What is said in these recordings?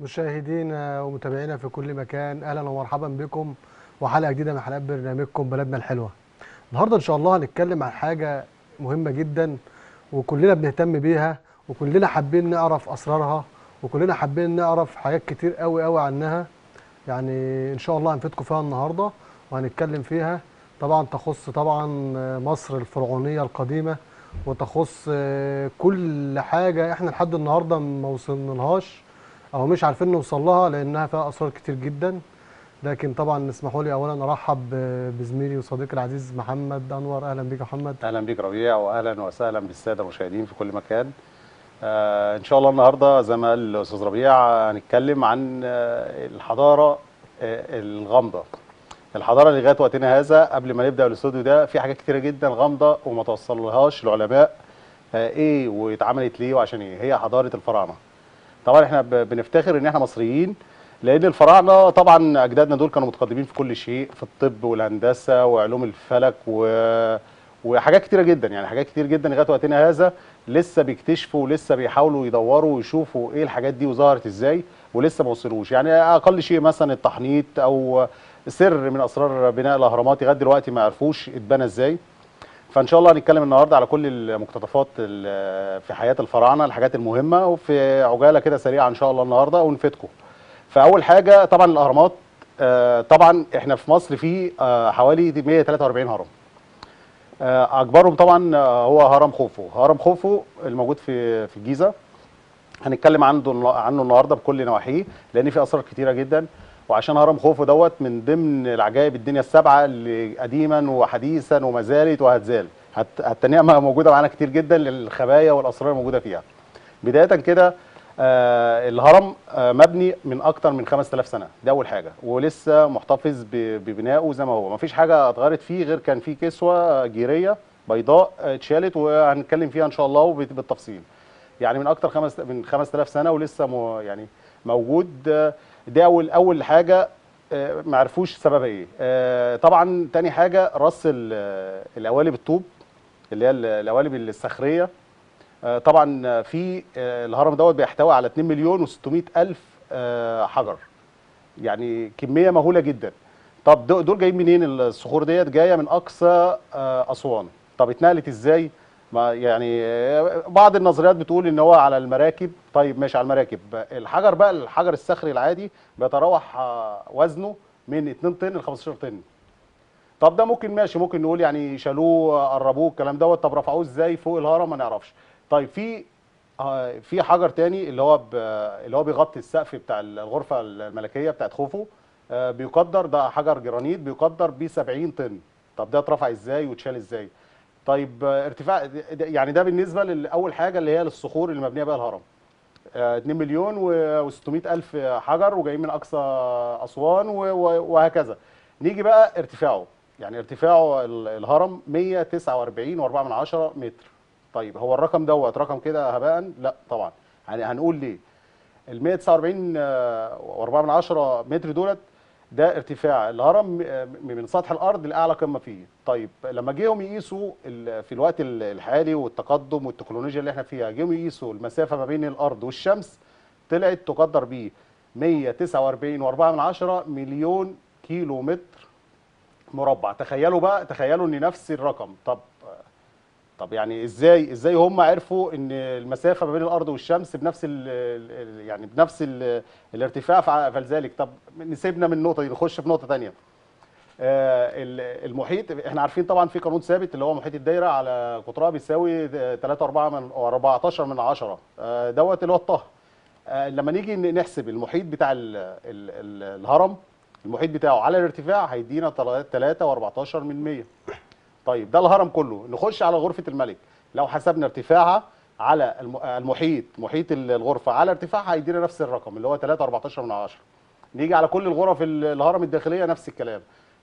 مشاهدينا ومتابعينا في كل مكان أهلا ومرحبا بكم وحلقة جديدة من حلقات برنامجكم بلدنا الحلوة. النهارده إن شاء الله هنتكلم عن حاجة مهمة جدا وكلنا بنهتم بيها وكلنا حابين نعرف أسرارها وكلنا حابين نعرف حاجات كتير قوي قوي عنها. يعني إن شاء الله هنفيدكم فيها النهارده وهنتكلم فيها طبعا تخص طبعا مصر الفرعونية القديمة وتخص كل حاجة إحنا لحد النهارده ما وصلنالهاش أو مش عارفين نوصل لها لأنها فيها أسرار كتير جدا. لكن طبعا اسمحوا لي اولا أرحب بزميلي وصديقي العزيز محمد أنور. أهلا بيك يا محمد. أهلا بيك ربيع واهلا وسهلا بالسادة المشاهدين في كل مكان. آه إن شاء الله النهارده زي ما قال الاستاذ ربيع هنتكلم عن آه الحضارة آه الغامضة. الحضارة اللي لغاية وقتنا هذا قبل ما نبدأ الاستوديو ده في حاجات كتيرة جدا غامضة وما توصلهاش العلماء. آه إيه واتعملت ليه وعشان إيه؟ هي حضارة الفراعنة. طبعا إحنا بنفتخر إن إحنا مصريين لأن الفراعنة طبعا أجدادنا دول كانوا متقدمين في كل شيء في الطب والهندسة وعلوم الفلك و... وحاجات كتيرة جدا يعني حاجات كتير جدا لغاية وقتنا هذا لسه بيكتشفوا ولسه بيحاولوا يدوروا ويشوفوا إيه الحاجات دي وظهرت إزاي ولسه ما وصلوش. يعني أقل شيء مثلا التحنيط أو سر من أسرار بناء الأهرامات لغايه دلوقتي ما عرفوش اتبنى إزاي. فإن شاء الله هنتكلم النهارده على كل المقتطفات في حياة الفراعنة الحاجات المهمة وفي عجالة كده سريعة إن شاء الله النهارده ونفيدكم. فأول حاجة طبعا الأهرامات طبعا إحنا في مصر في حوالي 143 هرم. أكبرهم طبعا هو هرم خوفو. هرم خوفو الموجود في في الجيزة. هنتكلم عنه عنه النهارده بكل نواحيه لأن في اسرار كتيرة جدا. وعشان هرم خوفو دوت من ضمن العجائب الدنيا السبعة اللي قديما وحديثا وما زالت وهتزال هتنيها موجودة معانا كتير جدا للخبايا والأسرار الموجودة فيها. بداية كده آه الهرم آه مبني من أكتر من 5000 سنة. ده أول حاجة. ولسه محتفظ ببنائه زي ما هو. مفيش حاجة اتغيرت فيه غير كان فيه كسوة جيرية بيضاء اتشالت وهنتكلم فيها إن شاء الله بالتفصيل. يعني من أكتر خمس من 5000 سنة ولسه يعني موجود ده اول أول حاجة آه ما عرفوش سببها إيه. طبعا تاني حاجة رص القوالب الطوب اللي هي القوالب الصخرية. طبعا في الهرم دوت بيحتوي على 2 مليون و600 ألف حجر. يعني كمية مهولة جدا. طب دول جايين منين؟ الصخور ديت جاية من أقصى أسوان. طب اتنقلت إزاي؟ ما يعني بعض النظريات بتقول إن هو على المراكب. طيب ماشي على المراكب. الحجر بقى الحجر الصخري العادي بيتراوح وزنه من 2 طن ل 15 طن. طب ده ممكن ماشي ممكن نقول يعني شالوه قربوه الكلام دوت. طب رفعوه إزاي؟ فوق الهرم؟ ما نعرفش. طيب في في حجر تاني اللي هو اللي هو بيغطي السقف بتاع الغرفة الملكية بتاعت خوفو. بيقدر ده حجر جرانيت بيقدر ب 70 طن. طب ده اترفع إزاي واتشال إزاي؟ طيب ارتفاع يعني ده بالنسبة لاول حاجة اللي هي للصخور اللي مبنية بها الهرم. 2 مليون و600 ألف حجر وجايين من أقصى أسوان وهكذا. نيجي بقى ارتفاعه. يعني ارتفاعه الهرم 149.4 متر. طيب هو الرقم دوت رقم كده هباء؟ لا طبعا. يعني هنقول ليه؟ ال 149 و4 متر دولت ده ارتفاع. الهرم من سطح الأرض لأعلى قمة فيه. طيب لما جيهم يقيسوا في الوقت الحالي والتقدم والتكنولوجيا اللي إحنا فيها جيهم يقيسوا المسافة ما بين الأرض والشمس طلعت تقدر ب 149 و4 مليون كيلو متر مربع. تخيلوا بقى تخيلوا إن نفس الرقم. طب طب يعني إزاي إزاي هم عرفوا إن المسافة ما بين الأرض والشمس بنفس ال يعني بنفس ال الارتفاع فلذلك طب نسيبنا من النقطة دي نخش في نقطة ثانية آه المحيط إحنا عارفين طبعا في قانون ثابت اللي هو محيط الدايرة على قطرها بيساوي 3 4 من 14 من 10 آه دوت اللي هو الطه. آه لما نيجي نحسب المحيط بتاع ال ال ال الهرم المحيط بتاعه على الارتفاع هيدينا 3 و14 من 100 طيب ده الهرم كله. نخش على غرفة الملك. لو حسبنا ارتفاعها على المحيط محيط الغرفة على ارتفاعها هيدينا نفس الرقم اللي هو 3 و14 من 10 نيجي على كل الغرف الهرم الداخلية نفس الكلام.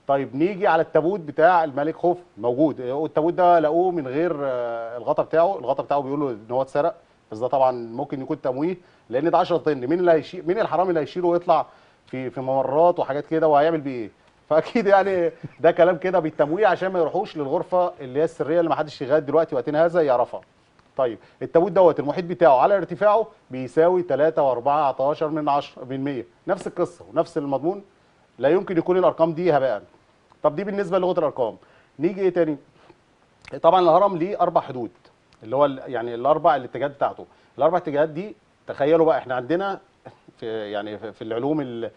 طيب نيجي على التابوت بتاع الملك خوف موجود. التابوت ده لقوه من غير الغطا بتاعه. الغطا بتاعه بيقولوا إن هو اتسرق بس ده طبعا ممكن يكون تمويه لأن ده 10 طن. مين اللي هيشيل مين الحرامي اللي هيشيله ويطلع في في ممرات وحاجات كده وهيعمل بيه إيه؟ فاكيد يعني ده كلام كده بالتمويه عشان ما يروحوش للغرفة اللي هي السرية اللي ما حدش لغايه دلوقتي وقتنا هذا يعرفها طيب التابوت دوت المحيط بتاعه على ارتفاعه بيساوي 3.14 من 10 من 100 نفس القصة ونفس المضمون. لا يمكن يكون الأرقام دي هباء. طب دي بالنسبة للغة الأرقام. نيجي إيه تاني؟ طبعا الهرم ليه أربع حدود اللي هو يعني الأربع الاتجاهات بتاعته. الأربع اتجاهات دي تخيلوا بقى إحنا عندنا في يعني في العلوم ال-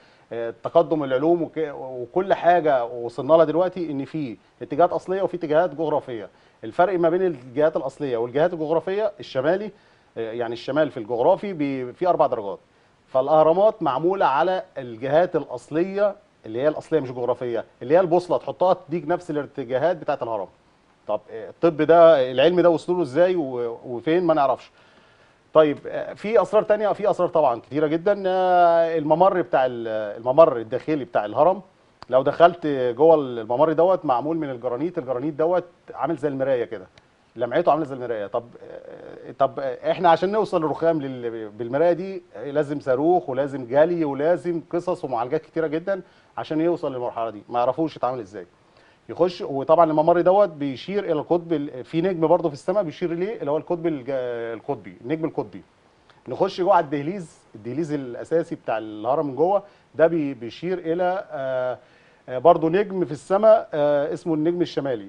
تقدم العلوم وك- وكل حاجة وصلنا لها دلوقتي إن في اتجاهات أصلية وفي اتجاهات جغرافية. الفرق ما بين الجهات الأصلية والجهات الجغرافية الشمالي يعني الشمال في الجغرافي في أربع درجات. فالأهرامات معمولة على الجهات الأصلية اللي هي الأصلية مش جغرافية اللي هي البوصلة تحطها تديك نفس الاتجاهات بتاعه الهرم. طب الطب ده العلم ده وصلوا له إزاي وفين ما نعرفش. طيب آه، في أسرار تانية في أسرار طبعا كتيرة جدا. آه، الممر بتاع ال- الممر الداخلي بتاع الهرم لو دخلت جوه الممر دوت معمول من الجرانيت الجرانيت دوت عامل زي المراية كده لمعته عاملة زي المراية. طب آه، طب إحنا عشان نوصل للرخام لل- بالمراية دي لازم صاروخ ولازم جلي ولازم قصص ومعالجات كتيرة جدا عشان يوصل للمرحلة دي. ما يعرفوش يتعامل إزاي. يخش وطبعا الممر دوت بيشير إلى القطب ال- في نجم برضه في السماء بيشير ليه اللي هو القطب القطبي النجم القطبي. نخش جوه على الدهليز الدهليز الأساسي بتاع الهرم جوه ده بي- بيشير إلى آه، آه، برضه نجم في السماء آه، اسمه النجم الشمالي.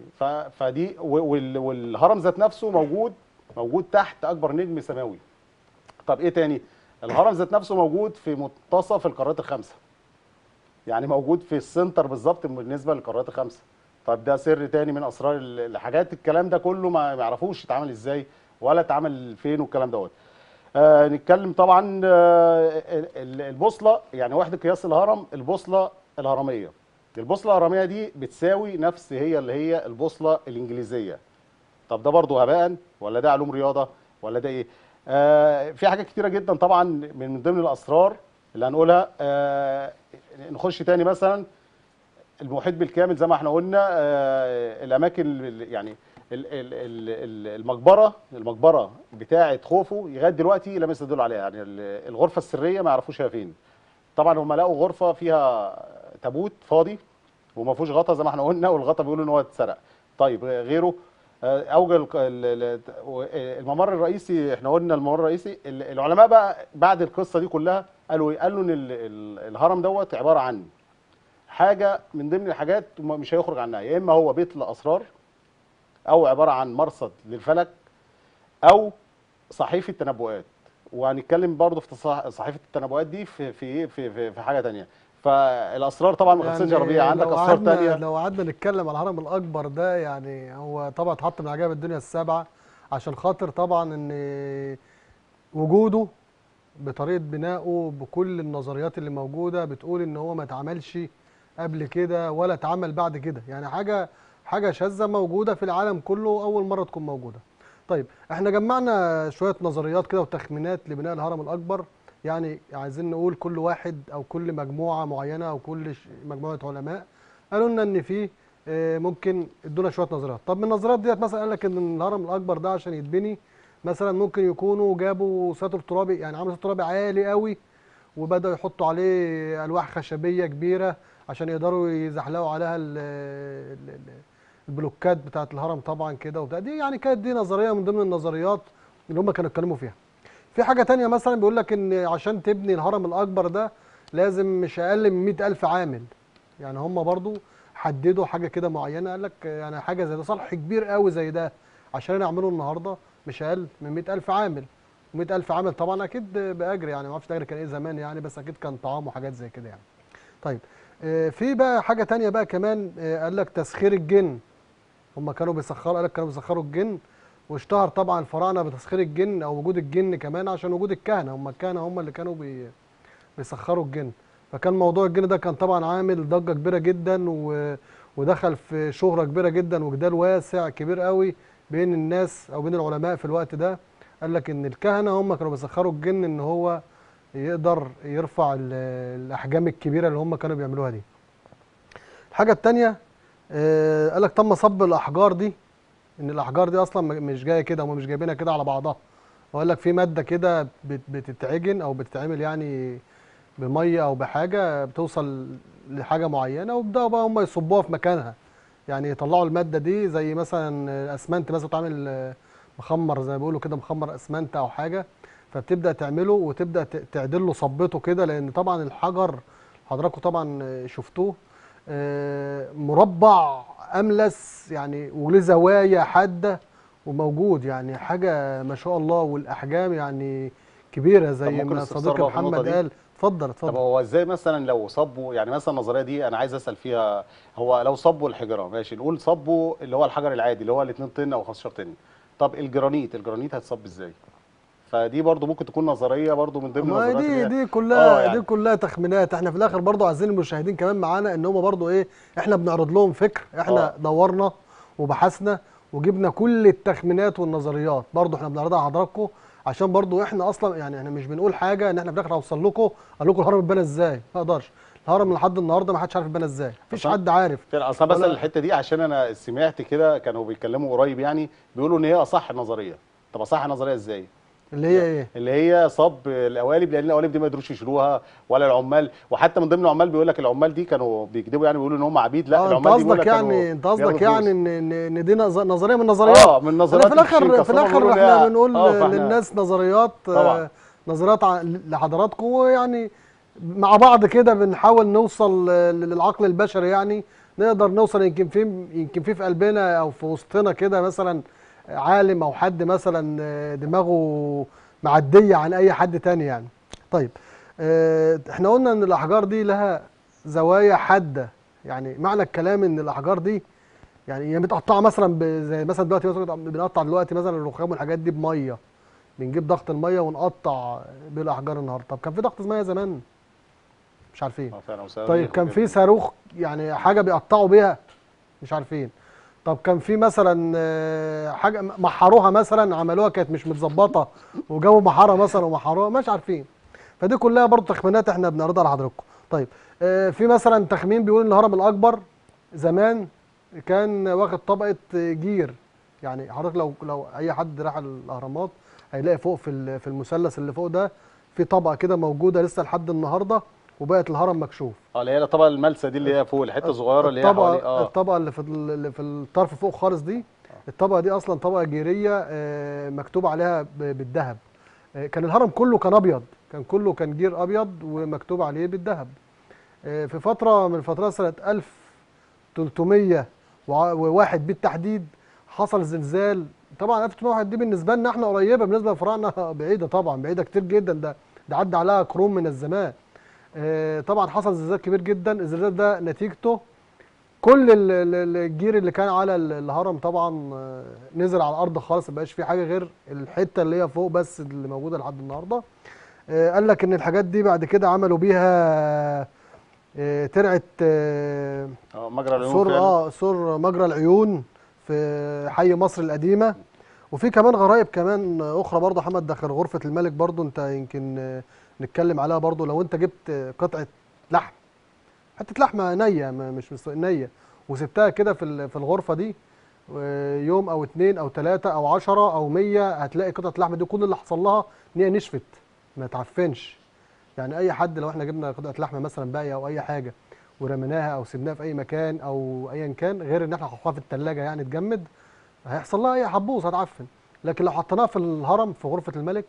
فدي والهرم ذات نفسه موجود موجود تحت أكبر نجم سماوي. طب إيه تاني؟ الهرم ذات نفسه موجود في منتصف القارات الخمسه يعني موجود في السنتر بالظبط بالنسبة للقارات الخمسه طب ده سر تاني من أسرار ال- الحاجات الكلام ده كله ما يعرفوش يتعمل إزاي ولا اتعمل فين والكلام دوت. آه نتكلم طبعا آه ال- ال- البوصلة يعني وحده قياس الهرم البوصلة الهرمية. البوصلة الهرمية دي بتساوي نفس هي اللي هي البوصلة الإنجليزية. طب ده برضه هباء ولا ده علوم رياضة ولا ده إيه؟ آه في حاجات كتيرة جدا طبعا من ضمن الأسرار اللي هنقولها. آه نخش تاني مثلا المحيط بالكامل زي ما إحنا قلنا آه الأماكن ال- يعني ال- ال- ال- ال- المقبرة المقبرة بتاعة خوفو لغاية دلوقتي لم يستدلوا عليها. يعني ال- الغرفة السرية ما يعرفوش هي فين. طبعا هم لقوا غرفة فيها تابوت فاضي وما فيهوش غطا زي ما إحنا قلنا والغطا بيقولوا إن هو اتسرق. طيب غيره آه، أوجه الممر الرئيسي إحنا قلنا الممر الرئيسي ال- العلماء بقى بعد القصة دي كلها قالوا إيه؟ قالوا إن ال- ال- الهرم دوت عبارة عن حاجة من ضمن الحاجات مش هيخرج عنها. يا إما هو بيت الاسرار أو عبارة عن مرصد للفلك أو صحيفة تنبؤات. وهنتكلم برضه في صحيفة التنبؤات دي في في إيه؟ في في, في حاجة تانية. فالأسرار طبعا ما خلصتش يا ربيع. عندك أسرار تانية؟ لو قعدنا نتكلم على الهرم الأكبر ده يعني هو طبعا اتحط من عجائب الدنيا السبعة عشان خاطر طبعا إن وجوده بطريقة بنائه بكل النظريات اللي موجودة بتقول إن هو ما اتعملش قبل كده ولا اتعمل بعد كده. يعني حاجة حاجة شاذة موجودة في العالم كله أول مرة تكون موجودة. طيب إحنا جمعنا شوية نظريات كده وتخمينات لبناء الهرم الأكبر. يعني عايزين نقول كل واحد أو كل مجموعة معينة أو كل مجموعة علماء قالوا لنا إن في آه، ممكن ادونا شوية نظريات. طب من النظريات ديت مثلا قال لك إن الهرم الأكبر ده عشان يتبني مثلا ممكن يكونوا جابوا ساتر ترابي يعني عملوا ساتر ترابي عالي قوي وبدأوا يحطوا عليه ألواح خشبية كبيرة عشان يقدروا يزحلقوا عليها ال ال ال البلوكات بتاعه الهرم طبعا كده وبتاع. دي يعني كانت دي نظرية من ضمن النظريات اللي هم كانوا اتكلموا فيها. في حاجة تانية مثلا بيقول لك إن عشان تبني الهرم الأكبر ده لازم مش أقل من 100000 عامل. يعني هم برضو حددوا حاجة كده معينة قال لك يعني حاجة زي ده صرح كبير قوي زي ده عشان نعمله النهارده مش أقل من 100000 عامل. 100000 عامل طبعا أكيد بأجر يعني ما أعرفش الأجر كان إيه زمان يعني بس أكيد كان طعام وحاجات زي كده يعني. طيب في بقى حاجة تانية بقى كمان آه، قال لك تسخير الجن. هم كانوا بيسخروا قال لك كانوا بيسخروا الجن واشتهر طبعا الفراعنه بتسخير الجن أو وجود الجن كمان عشان وجود الكهنة. هم الكهنة هم اللي كانوا بي بيسخروا الجن. فكان موضوع الجن ده كان طبعا عامل ضجة كبيرة جدا و... ودخل في شهرة كبيرة جدا وجدال واسع كبير قوي بين الناس أو بين العلماء في الوقت ده. قال لك إن الكهنة هم كانوا بيسخروا الجن إن هو يقدر يرفع ال- الأحجام الكبيرة اللي هم كانوا بيعملوها دي. الحاجة الثانية قال لك تم صب الأحجار دي إن الأحجار دي أصلا مش جاية كده هم مش جايبينها كده على بعضها. وقال لك في مادة كده بت- بتتعجن أو بتتعمل يعني بمية أو بحاجة بتوصل لحاجة معينة وبدأوا بقى هم يصبوها في مكانها. يعني يطلعوا المادة دي زي مثلا الأسمنت مثلا بتعمل مخمر زي ما بيقولوا كده مخمر أسمنت أو حاجة. فبتبدا تعمله وتبدأ تعدل له صبته كده لأن طبعا الحجر حضراتكم طبعا شفتوه آه، مربع أملس يعني وليه زوايا حادة وموجود يعني حاجة ما شاء الله والأحجام يعني كبيرة زي ما صديقي محمد؟ قال اتفضل طب اتفضل هو إزاي مثلا لو صبوا يعني مثلا النظريه دي أنا عايز أسأل فيها هو لو صبوا الحجره ماشي نقول صبوا اللي هو الحجر العادي اللي هو ال 2 طن أو 15 طن طب الجرانيت الجرانيت هيتصب إزاي؟ فدي برضو ممكن تكون نظرية برضو من ضمن ما النظريات دي دي كلها آه يعني. دي كلها تخمينات. إحنا في الآخر برضو عايزين المشاهدين كمان معانا إن هم برضو إيه إحنا بنعرض لهم فكر إحنا آه. دورنا وبحثنا وجبنا كل التخمينات والنظريات. برضو إحنا بنعرضها على حضراتكم عشان برضو إحنا أصلا يعني إحنا مش بنقول حاجة إن إحنا في الآخر هوصل لكم. أقول لكم الهرم اتبنى إزاي؟ ما أقدرش الهرم لحد النهارده ما حدش عارف اتبنى إزاي. مفيش حد عارف. أصلا بس الحتة دي عشان أنا سمعت كده كانوا بيتكلموا قريب يعني بيقولوا إن هي أصح نظرية. طب أصح نظرية إزاي؟ اللي هي إيه؟ اللي هي صب القوالب لأن القوالب دي ما يقدروش يشيلوها ولا العمال. وحتى من ضمن العمال بيقول لك العمال دي كانوا بيكذبوا يعني بيقولوا إن هم عبيد. لا انت العمال دي بيقول لك يعني أنت قصدك يعني. ان ان دي نظ- نظرية من النظريات؟ آه من نظريات في الآخر. في الآخر إحنا بنقول آه، للناس نظريات آه، طبعا. نظريات لحضراتكم ويعني مع بعض كده بنحاول نوصل للعقل البشري يعني. نقدر نوصل يمكن في يمكن في في قلبنا أو في وسطنا كده مثلا عالم أو حد مثلا آه، دماغه معدية عن أي حد تاني يعني. طيب آه، إحنا قلنا إن الأحجار دي لها زوايا حادة. يعني معنى الكلام إن الأحجار دي يعني هي متقطعة مثلا زي مثلا دلوقتي مثلا بنقطع دلوقتي مثلا الرخام والحاجات دي بمية. بنجيب ضغط المية ونقطع بالأحجار النهارده. طب كان في ضغط ميه زمان؟ مش عارفين. وصاروخ طيب كان. في صاروخ يعني حاجة بيقطعوا بيها؟ مش عارفين. طب كان في مثلا آه، حاجة محروها مثلا عملوها كانت مش متظبطة وجابوا محارة مثلا ومحروها مش عارفين. فدي كلها برضو تخمينات إحنا بنعرضها لحضراتكم. طيب آه، في مثلا تخمين بيقول إن الهرم الأكبر زمان كان واخد طبقة جير. يعني حضرتك لو لو أي حد راح الأهرامات هيلاقي فوق في في المثلث اللي فوق ده في طبقة كده موجودة لسه لحد النهارده. وبقت الهرم مكشوف. آه اللي هي طبعا الملسة دي اللي هي فوق الحتة الصغيرة اللي هي الطبقة حوالي آه. الطبقة اللي في ال- اللي في الطرف فوق خالص دي الطبقة دي أصلا طبقة جيرية آه، مكتوب عليها بالذهب. آه، كان الهرم كله كان أبيض كان كله كان جير أبيض ومكتوب عليه بالذهب. آه، في فترة من فترات سنة 1301 بالتحديد حصل زلزال. طبعا 1301 دي بالنسبة لنا إحنا قريبة بالنسبة لفراعنة بعيدة طبعا بعيدة كتير جدا ده ده عدى عليها قرون من الزمان. طبعا حصل زلزال كبير جدا. الزلزال ده نتيجته كل ال- ال- الجير اللي كان على ال- الهرم طبعا آه، نزل على الأرض خالص ما بقاش فيه حاجة غير الحتة اللي هي فوق بس اللي موجودة لحد النهارده. آه، قال لك إن الحاجات دي بعد كده عملوا بيها آه، ترعة آه، آه مجرى العيون سور. آه سور مجرى العيون في حي مصر القديمة. وفي كمان غرائب كمان أخرى برضه محمد داخل غرفة الملك برضه. أنت يمكن آه، نتكلم عليها برضه لو انت جبت قطعة لحم. حتة لحمة نية مش نية. وسبتها كده في في الغرفة دي آه، يوم أو اتنين أو تلاتة أو عشرة أو مية هتلاقي قطعة اللحمه دي كل اللي حصل لها إن هي نشفت ما تعفنش. يعني أي حد لو إحنا جبنا قطعة لحمة مثلا باقية أو أي حاجة ورميناها أو سيبناها في أي مكان أو ايا كان غير إن إحنا حطيناها في الثلاجه يعني تجمد هيحصل لها اي حبوظ هتعفن. لكن لو حطيناها في الهرم في غرفة الملك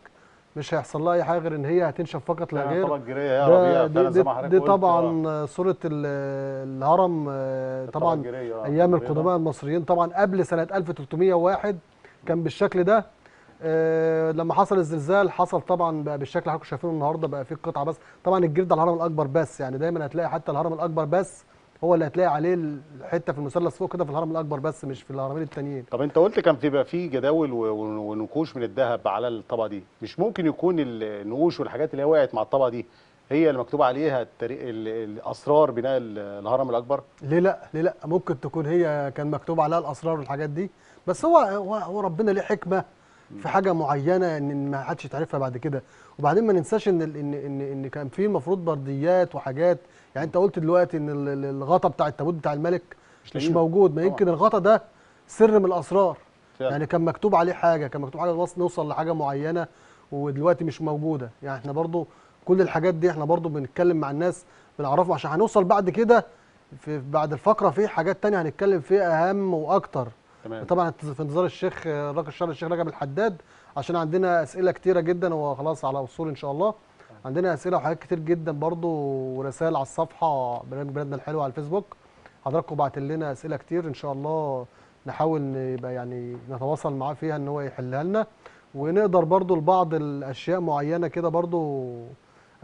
مش هيحصل لها أي حاجة غير إن هي هتنشف فقط لا غير يا ده ربيع دي, دي, دي آه. طبعا صورة ال- الهرم طبعا أيام. القدماء المصريين طبعا قبل سنة 1301 كان بالشكل ده آه، لما حصل الزلزال حصل طبعا بقى بالشكل اللي حضراتكم شايفينه النهارده بقى فيه قطعة بس طبعا الجير ده الهرم الأكبر بس يعني دايما هتلاقي حتى الهرم الأكبر بس هو اللي هتلاقي عليه الحته في المثلث فوق كده في الهرم الأكبر بس مش في الهرمين التانيين. طب أنت قلت كان في بقى في جداول ونقوش من الذهب على الطبقة دي. مش ممكن يكون النقوش والحاجات اللي هي وقعت مع الطبقة دي هي اللي مكتوب عليها الأسرار بناء ال- الهرم الأكبر؟ ليه لأ؟ ليه لأ؟ ممكن تكون هي كان مكتوب عليها الأسرار والحاجات دي. بس هو هو, هو ربنا ليه حكمة في حاجة معينة إن ما حدش يتعرفها بعد كده. وبعدين ما ننساش إن ان ان, إن كان في المفروض برديات وحاجات. يعني أنت قلت دلوقتي إن ال- ال- الغطا بتاع التابوت بتاع الملك مش مش. موجود. ما. يمكن الغطا ده سر من الأسرار. فعلا. يعني كان مكتوب عليه حاجة كان مكتوب حاجة نوص- نوصل لحاجة معينة ودلوقتي مش موجودة. يعني إحنا برضو كل الحاجات دي إحنا برضو بنتكلم مع الناس بنعرفهم. عشان هنوصل بعد كده في بعد الفقرة في حاجات تانية هنتكلم فيها أهم وأكتر. تمام. طبعا في انتظار الشيخ آه، راجل الشرع الشيخ رجب الحداد عشان عندنا أسئلة كتيرة جدا هو خلاص على وصول إن شاء الله. عندنا أسئلة وحاجات كتير جدا برضو ورسائل على الصفحة برنامج بلدنا الحلو على الفيسبوك. حضراتكم بعت لنا أسئلة كتير إن شاء الله نحاول نبقى يعني نتواصل معاه فيها إن هو يحلها لنا. ونقدر برضو لبعض الأشياء معينة كده برضو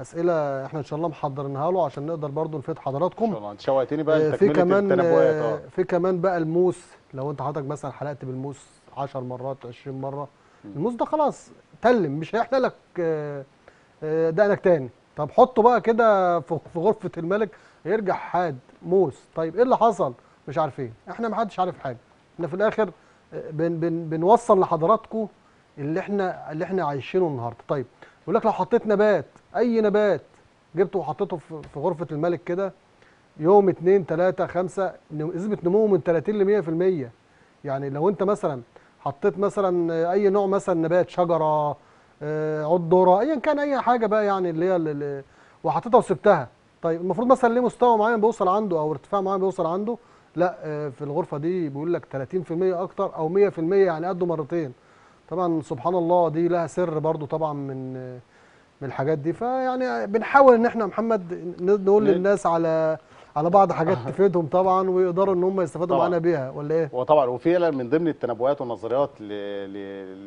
أسئلة إحنا إن شاء الله محضرينها له عشان نقدر برضو نفيد إن حضراتكم شاء الله. أنت شوقتني بقى آه، في كمان آه، آه. في كمان بقى الموس. لو أنت حضرتك مثلا حلقت بالموس 10 مرات 20 مرة الموس ده خلاص تلم مش هيحلق لك آه، دقنك تاني. طب حطه بقى كده في غرفة الملك يرجع حاد موس. طيب إيه اللي حصل؟ مش عارفين. إحنا ما حدش عارف حاجة. إحنا في الآخر بن بن بنوصل لحضراتكم اللي إحنا اللي إحنا عايشينه النهارده. طيب يقول لك لو حطيت نبات أي نبات جبته وحطيته في غرفة الملك كده يوم اتنين تلاتة خمسة نم- نسبة نموه من 30 ل 100% يعني لو أنت مثلا حطيت مثلا أي نوع مثلا نبات شجرة آه، عود ذرة ايا كان أي حاجة بقى يعني اللي هي وحطيتها وسبتها. طيب المفروض مثلا ليه مستوى معين بيوصل عنده أو ارتفاع معين بيوصل عنده؟ لا آه، في الغرفة دي بيقول لك 30% أكتر أو 100% يعني قده مرتين. طبعا سبحان الله دي لها سر برضو طبعا من من الحاجات دي. فيعني بنحاول إن إحنا محمد نقول ن- للناس على على بعض حاجات تفيدهم طبعا ويقدروا إن هم يستفادوا. معانا بيها ولا إيه؟ وطبعا وفعلا من ضمن التنبؤات والنظريات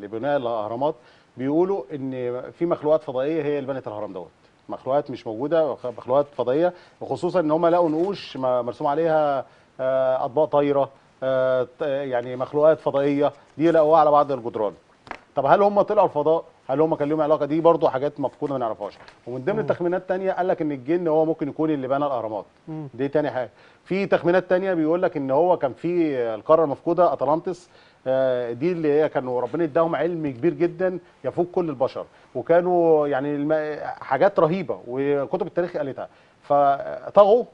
لبناء الأهرامات بيقولوا إن في مخلوقات فضائية هي اللي بنت الهرم دوت. مخلوقات مش موجودة مخلوقات فضائية وخصوصا إن هم لقوا نقوش مرسوم عليها آه، أطباق طايرة آه، يعني مخلوقات فضائية دي لقوها على بعض الجدران. طب هل هم طلعوا الفضاء؟ هل هم كان لهم علاقة دي برضو حاجات مفقودة ما نعرفهاش. ومن ضمن التخمينات الثانية قال لك إن الجن هو ممكن يكون اللي بنى الأهرامات. دي تاني حاجة. في تخمينات تانية بيقول لك إن هو كان في القارة المفقودة اطلانتس آه، دي اللي هي كانوا ربنا اداهم علم كبير جدا يفوق كل البشر. وكانوا يعني حاجات رهيبة وكتب التاريخ قالتها. فطغوا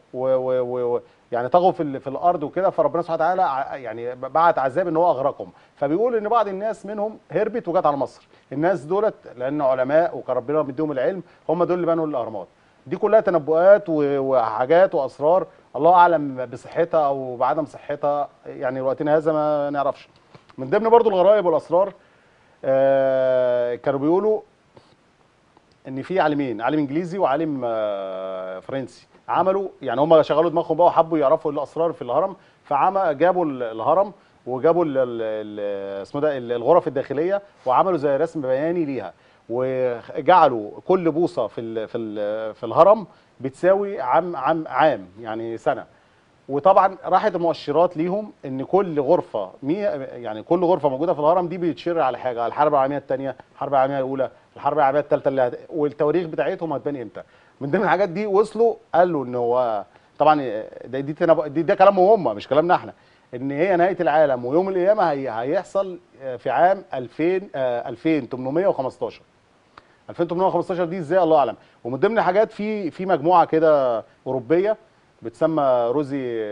يعني طغوا في في الأرض وكده فربنا سبحانه وتعالى يعني بعت عذاب إن هو أغرقهم. فبيقول إن بعض الناس منهم هربت وجت على مصر. الناس دولت لأن علماء وكان ربنا مديهم العلم هم دول اللي بنوا الأهرامات. دي كلها تنبؤات وحاجات وأسرار. الله أعلم بصحتها أو بعدم صحتها يعني وقتنا هذا ما نعرفش. من ضمن برضو الغرائب والأسرار آه كانوا بيقولوا إن في عالمين عالم إنجليزي وعالم آه فرنسي. عملوا يعني هم شغلوا دماغهم بقى وحبوا يعرفوا الأسرار في الهرم فعمل جابوا ال- الهرم وجابوا اسمه ده ال- الغرف الداخلية وعملوا زي رسم بياني ليها. وجعلوا كل بوصة في في في الهرم بتساوي عام عام عام يعني سنة. وطبعا راحت المؤشرات ليهم إن كل غرفة يعني كل غرفة موجودة في الهرم دي بتشير على حاجة على الحرب العالمية الثانية الحرب العالمية الأولى الحرب العالمية الثالثه اللي هت... والتواريخ بتاعتهم هتبان إمتى. من ضمن الحاجات دي وصلوا قالوا إن هو طبعا دي, تنب... دي ده كلامهم هم مش كلامنا إحنا. إن هي نهاية العالم ويوم القيامة هي... هيحصل في عام 2000 آه، 2815 2815 دي إزاي؟ الله أعلم. ومن ضمن الحاجات في في مجموعة كده أوروبية بتسمى روزي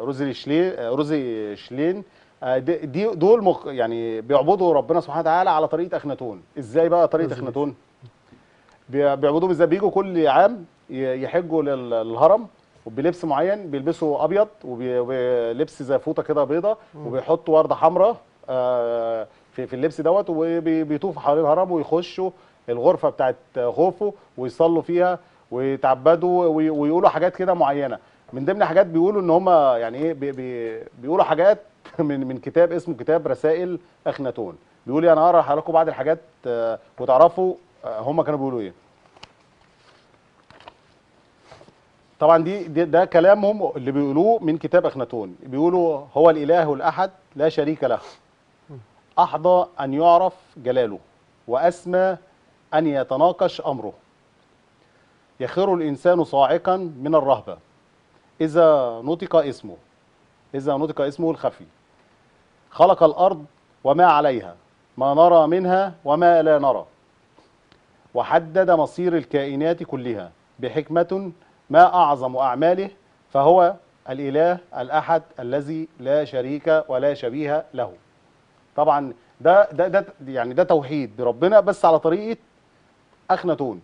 روزي شلين روزي شلين. آه، دي دول مخ يعني بيعبدوا ربنا سبحانه وتعالى على طريقة أخناتون. إزاي بقى طريقة أخناتون؟ بي- بيعبدوهم إزاي؟ بيجوا كل عام يحجوا لل- للهرم وبلبس معين بيلبسوا أبيض وبلبس زي فوطة كده بيضة وبيحطوا وردة حمراء آه، في في اللبس دوت وبيطوفوا حوالين الهرم ويخشوا الغرفة بتاعت خوفو ويصلوا فيها. ويتعبدوا وي- ويقولوا حاجات كده معينة. من ضمن حاجات بيقولوا إن هم يعني إيه بي بي بيقولوا حاجات من من كتاب اسمه كتاب رسائل أخناتون. بيقول لي أنا هقرأ لكم بعض الحاجات آه، وتعرفوا آه، هم كانوا بيقولوا إيه. طبعا دي, دي ده كلامهم اللي بيقولوه من كتاب أخناتون. بيقولوا هو الإله الأحد لا شريك له. احظى أن يعرف جلاله وأسمى أن يتناقش أمره. يخر الإنسان صاعقا من الرهبة. إذا نطق اسمه إذا نطق اسمه الخفي. خلق الأرض وما عليها ما نرى منها وما لا نرى. وحدد مصير الكائنات كلها بحكمة ما أعظم أعماله فهو الإله الأحد الذي لا شريك ولا شبيه له. طبعا ده ده ده يعني ده توحيد بربنا بس على طريقة أخناتون.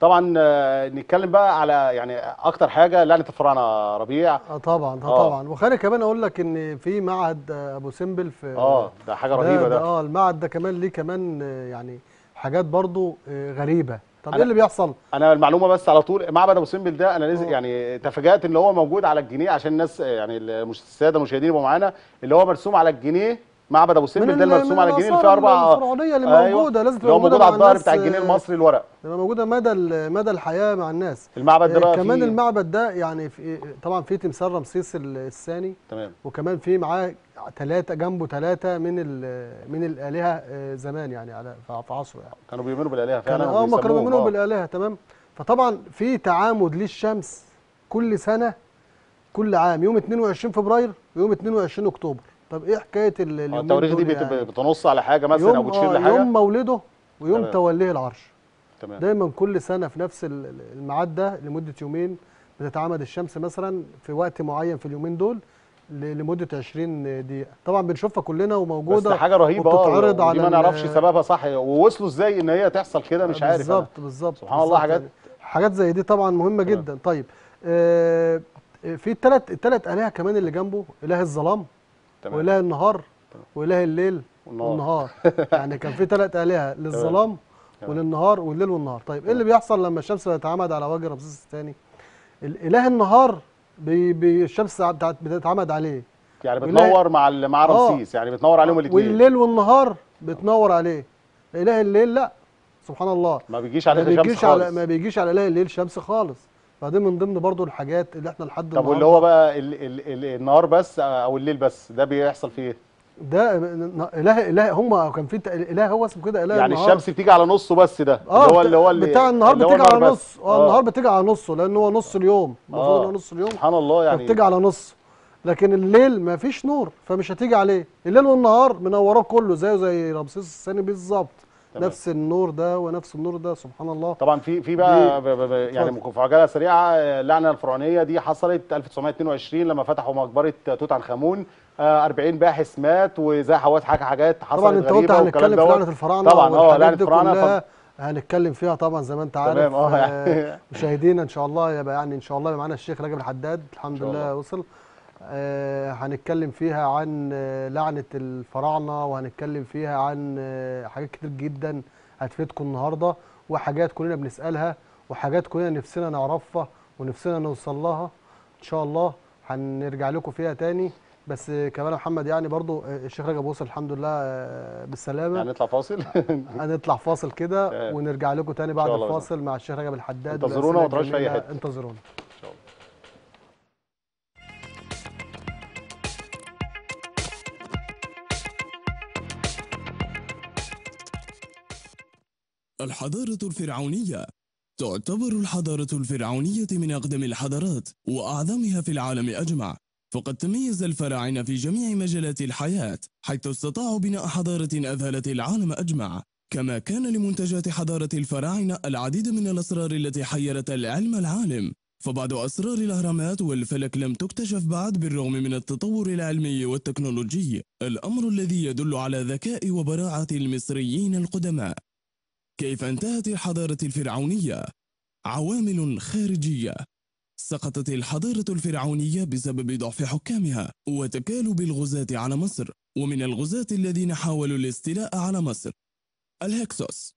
طبعا آه، نتكلم بقى على يعني أكتر حاجة لعنة الفراعنة ربيع. آه طبعا آه آه. طبعا. وخلي كمان أقول لك إن في معهد آه، أبو سمبل في آه ده حاجة رهيبة ده آه المعهد ده كمان ليه كمان آه، يعني حاجات برضو آه، غريبة. طب إيه اللي بيحصل؟ أنا المعلومة بس على طول معبد أبو سمبل ده أنا لازم آه. يعني تفاجات إن هو موجود على الجنيه عشان الناس يعني السادة المشاهدين يبقوا معانا اللي هو مرسوم على الجنيه معبد أبو سمبل ده ال- المرسوم على الجنيه اللي فيه أربع الفرعونية اللي أيوة. موجودة لازم تبقى موجودة موجود على الظهر بتاع الجنيه آه، المصري الورق. تبقى موجودة مدى مدى الحياة مع الناس. المعبد ده آه، بقى كمان المعبد ده يعني في طبعا فيه تمثال رمسيس ال- الثاني تمام. وكمان في معاه ثلاثة جنبه ثلاثة من من الآلهة آه، زمان يعني على في في عصره يعني. كانوا بيؤمنوا بالآلهة فعلا آه هم كانوا بيؤمنوا. بالآلهة تمام. فطبعا في تعامد للشمس كل سنة كل عام يوم 22 فبراير ويوم 22 أكتوبر. طب إيه حكاية آه، اليومين التواريخ دي يعني؟ بتنص على حاجة مثلا أو بتشير آه لحاجة؟ يوم مولده ويوم تمام. توليه العرش. تمام. دايما كل سنة في نفس ال- ال- الميعاد ده لمدة يومين بتتعامد الشمس مثلا في وقت معين في اليومين دول لمدة 20 دقيقة. طبعا بنشوفها كلنا بس وموجوده حاجة رهيبة آه وبتتعرض على ما نعرفش سببها صح. ووصلوا إزاي إن هي تحصل كده؟ مش عارف. بالظبط بالظبط. سبحان الله حاجات- حاجات زي دي طبعا مهمة تمام. جدا. طيب آه في الثلاث الثلاث آلهة كمان اللي جنبه إله الظلام. تمام. وإله النهار وإله الليل والنهار. والنهار. يعني كان في ثلاث آلهة للظلام. وللنهار والليل والنهار. طيب إيه اللي بيحصل لما الشمس بتتعمد على وجه رمسيس الثاني؟ إله النهار بي بي الشمس بتتعمد عليه. يعني بتنور مع مع آه. رمسيس يعني بتنور عليهم الاثنين والليل والنهار بتنور عليه. إله الليل لا سبحان الله. ما بيجيش ما عليه شمس بيجيش على خالص. ما بيجيش على إله الليل شمس خالص. فدي من ضمن برضو الحاجات اللي إحنا لحد طب واللي هو بقى ال ال ال النهار بس أو الليل بس ده بيحصل فيه إيه؟ ده اله إله هم كان في إله هو اسمه كده إله يعني النهار. الشمس بتيجي على نصه بس ده آه اللي هو اللي هو اللي بتاع النهار بتيجي على. نص. آه النهار بتيجي على نصه لأن هو نص اليوم. المفروض آه. هو نص اليوم. سبحان الله يعني. فبتيجي على نص. لكن الليل ما فيش نور فمش هتيجي عليه. الليل والنهار منوراه كله زيه زي رمسيس الثاني بالظبط. تمام. نفس النور ده ونفس النور ده سبحان الله طبعا في في بقى يعني. في عجاله سريعة آه، اللعنة الفرعونية دي حصلت 1922 لما فتحوا مقبرة توت عنخ امون آه، 40 باحث مات وزي حوادث حاجة حاجات حصلت طبعا أنت قلت هنتكلم في. لعنة الفراعنة طبعا آه لعنة الفراعنة هنتكلم فيها طبعا زي ما أنت عارف تمام آه آه، يعني مشاهدينا إن شاء الله يبقى يعني إن شاء الله معانا الشيخ رجب الحداد الحمد لله. وصل آه هنتكلم فيها عن آه، لعنة الفراعنة وهنتكلم فيها عن آه، حاجات كتير جدا هتفيدكم النهارده وحاجات كلنا بنسألها وحاجات كلنا نفسنا نعرفها ونفسنا نوصل لها إن شاء الله هنرجع لكم فيها تاني بس آه، كمان محمد يعني برضو آه، الشيخ رجب وصل الحمد لله آه، بالسلامة يعني نطلع فاصل هنطلع فاصل كده. ونرجع لكم تاني بعد الفاصل مع الشيخ رجب الحداد انتظرونا وما في أي الجميلة. حتة. انتظرونا الحضارة الفرعونية. تعتبر الحضارة الفرعونية من أقدم الحضارات وأعظمها في العالم أجمع. فقد تميز الفراعنة في جميع مجالات الحياة حيث استطاعوا بناء حضارة أذهلت العالم أجمع. كما كان لمنتجات حضارة الفراعنة العديد من الأسرار التي حيرت العلم العالم. فبعض أسرار الأهرامات والفلك لم تكتشف بعد بالرغم من التطور العلمي والتكنولوجي. الأمر الذي يدل على ذكاء وبراعة المصريين القدماء. كيف انتهت الحضارة الفرعونية؟ عوامل خارجية. سقطت الحضارة الفرعونية بسبب ضعف حكامها وتكالب الغزاة على مصر ومن الغزاة الذين حاولوا الاستيلاء على مصر. الهكسوس.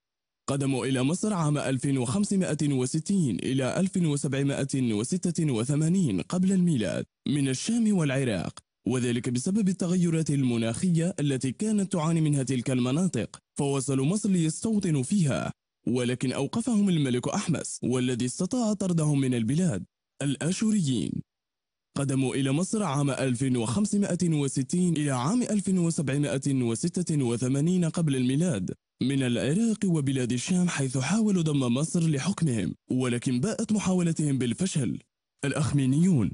قدموا إلى مصر عام 1560 إلى 1786 قبل الميلاد من الشام والعراق. وذلك بسبب التغيرات المناخية التي كانت تعاني منها تلك المناطق فوصلوا مصر ليستوطنوا فيها. ولكن أوقفهم الملك أحمس والذي استطاع طردهم من البلاد. الآشوريين قدموا إلى مصر عام 1560 إلى عام 1786 قبل الميلاد من العراق وبلاد الشام حيث حاولوا ضم مصر لحكمهم ولكن باءت محاولتهم بالفشل. الأخمينيون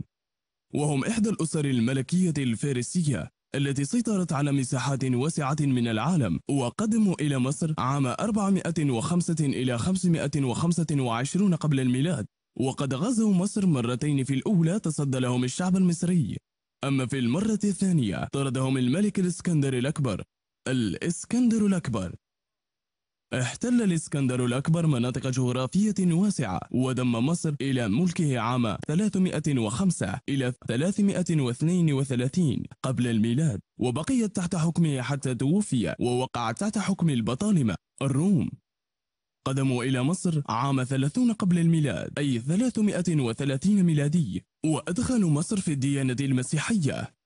وهم إحدى الأسر الملكية الفارسية التي سيطرت على مساحات واسعة من العالم وقدموا إلى مصر عام 405 إلى 525 قبل الميلاد. وقد غزوا مصر مرتين في الأولى تصدى لهم الشعب المصري. أما في المرة الثانية طردهم الملك الإسكندر الأكبر. الإسكندر الأكبر. احتل الإسكندر الأكبر مناطق جغرافية واسعة ودم مصر إلى ملكه عام 305 إلى 332 قبل الميلاد وبقيت تحت حكمه حتى توفي ووقعت تحت حكم البطالمة الروم. قدموا إلى مصر عام 30 قبل الميلاد أي 330 ميلادي وأدخلوا مصر في الديانة المسيحية.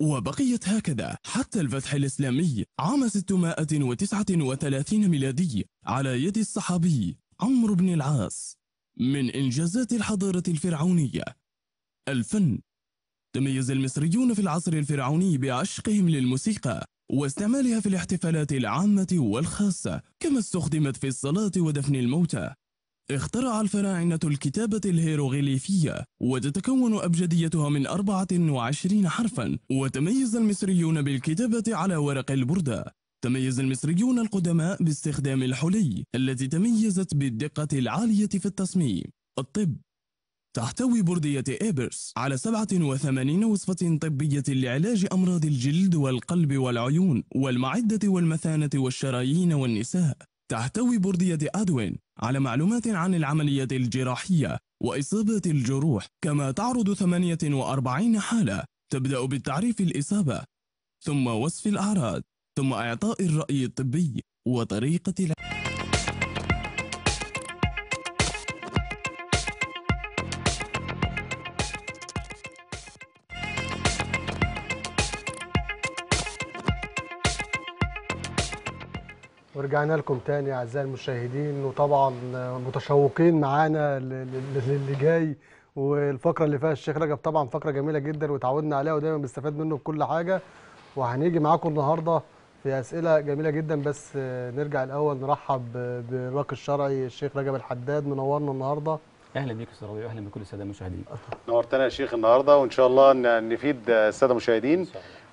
وبقيت هكذا حتى الفتح الإسلامي عام 639 ميلادي على يد الصحابي عمرو بن العاص من إنجازات الحضارة الفرعونية. الفن. تميز المصريون في العصر الفرعوني بعشقهم للموسيقى واستعمالها في الاحتفالات العامة والخاصة كما استخدمت في الصلاة ودفن الموتى. اخترع الفراعنة الكتابة الهيروغليفية وتتكون أبجديتها من 24 حرفا وتميز المصريون بالكتابة على ورق البردة. تميز المصريون القدماء باستخدام الحلي التي تميزت بالدقة العالية في التصميم. الطب. تحتوي بردية إيبرس على 87 وصفة طبية لعلاج أمراض الجلد والقلب والعيون والمعدة والمثانة والشرايين والنساء. تحتوي بردية أدوين على معلومات عن العملية الجراحية وإصابة الجروح كما تعرض 48 حالة تبدأ بالتعريف الإصابة ثم وصف الأعراض ثم إعطاء الرأي الطبي وطريقة العلاج ورجعنا لكم تاني أعزائي المشاهدين وطبعا متشوقين معانا للي جاي والفقرة اللي فيها الشيخ رجب طبعا فقرة جميلة جدا وتعودنا عليها ودايما بنستفاد منه بكل حاجة. وهنيجي معاكم النهارده في أسئلة جميلة جدا بس نرجع الأول نرحب ب- بالراقي الشرعي الشيخ رجب الحداد منورنا النهارده. أهلا بيك أستاذ ربيع واهلا بكل السادة المشاهدين. نورتنا يا شيخ النهارده وإن شاء الله ن- نفيد السادة المشاهدين.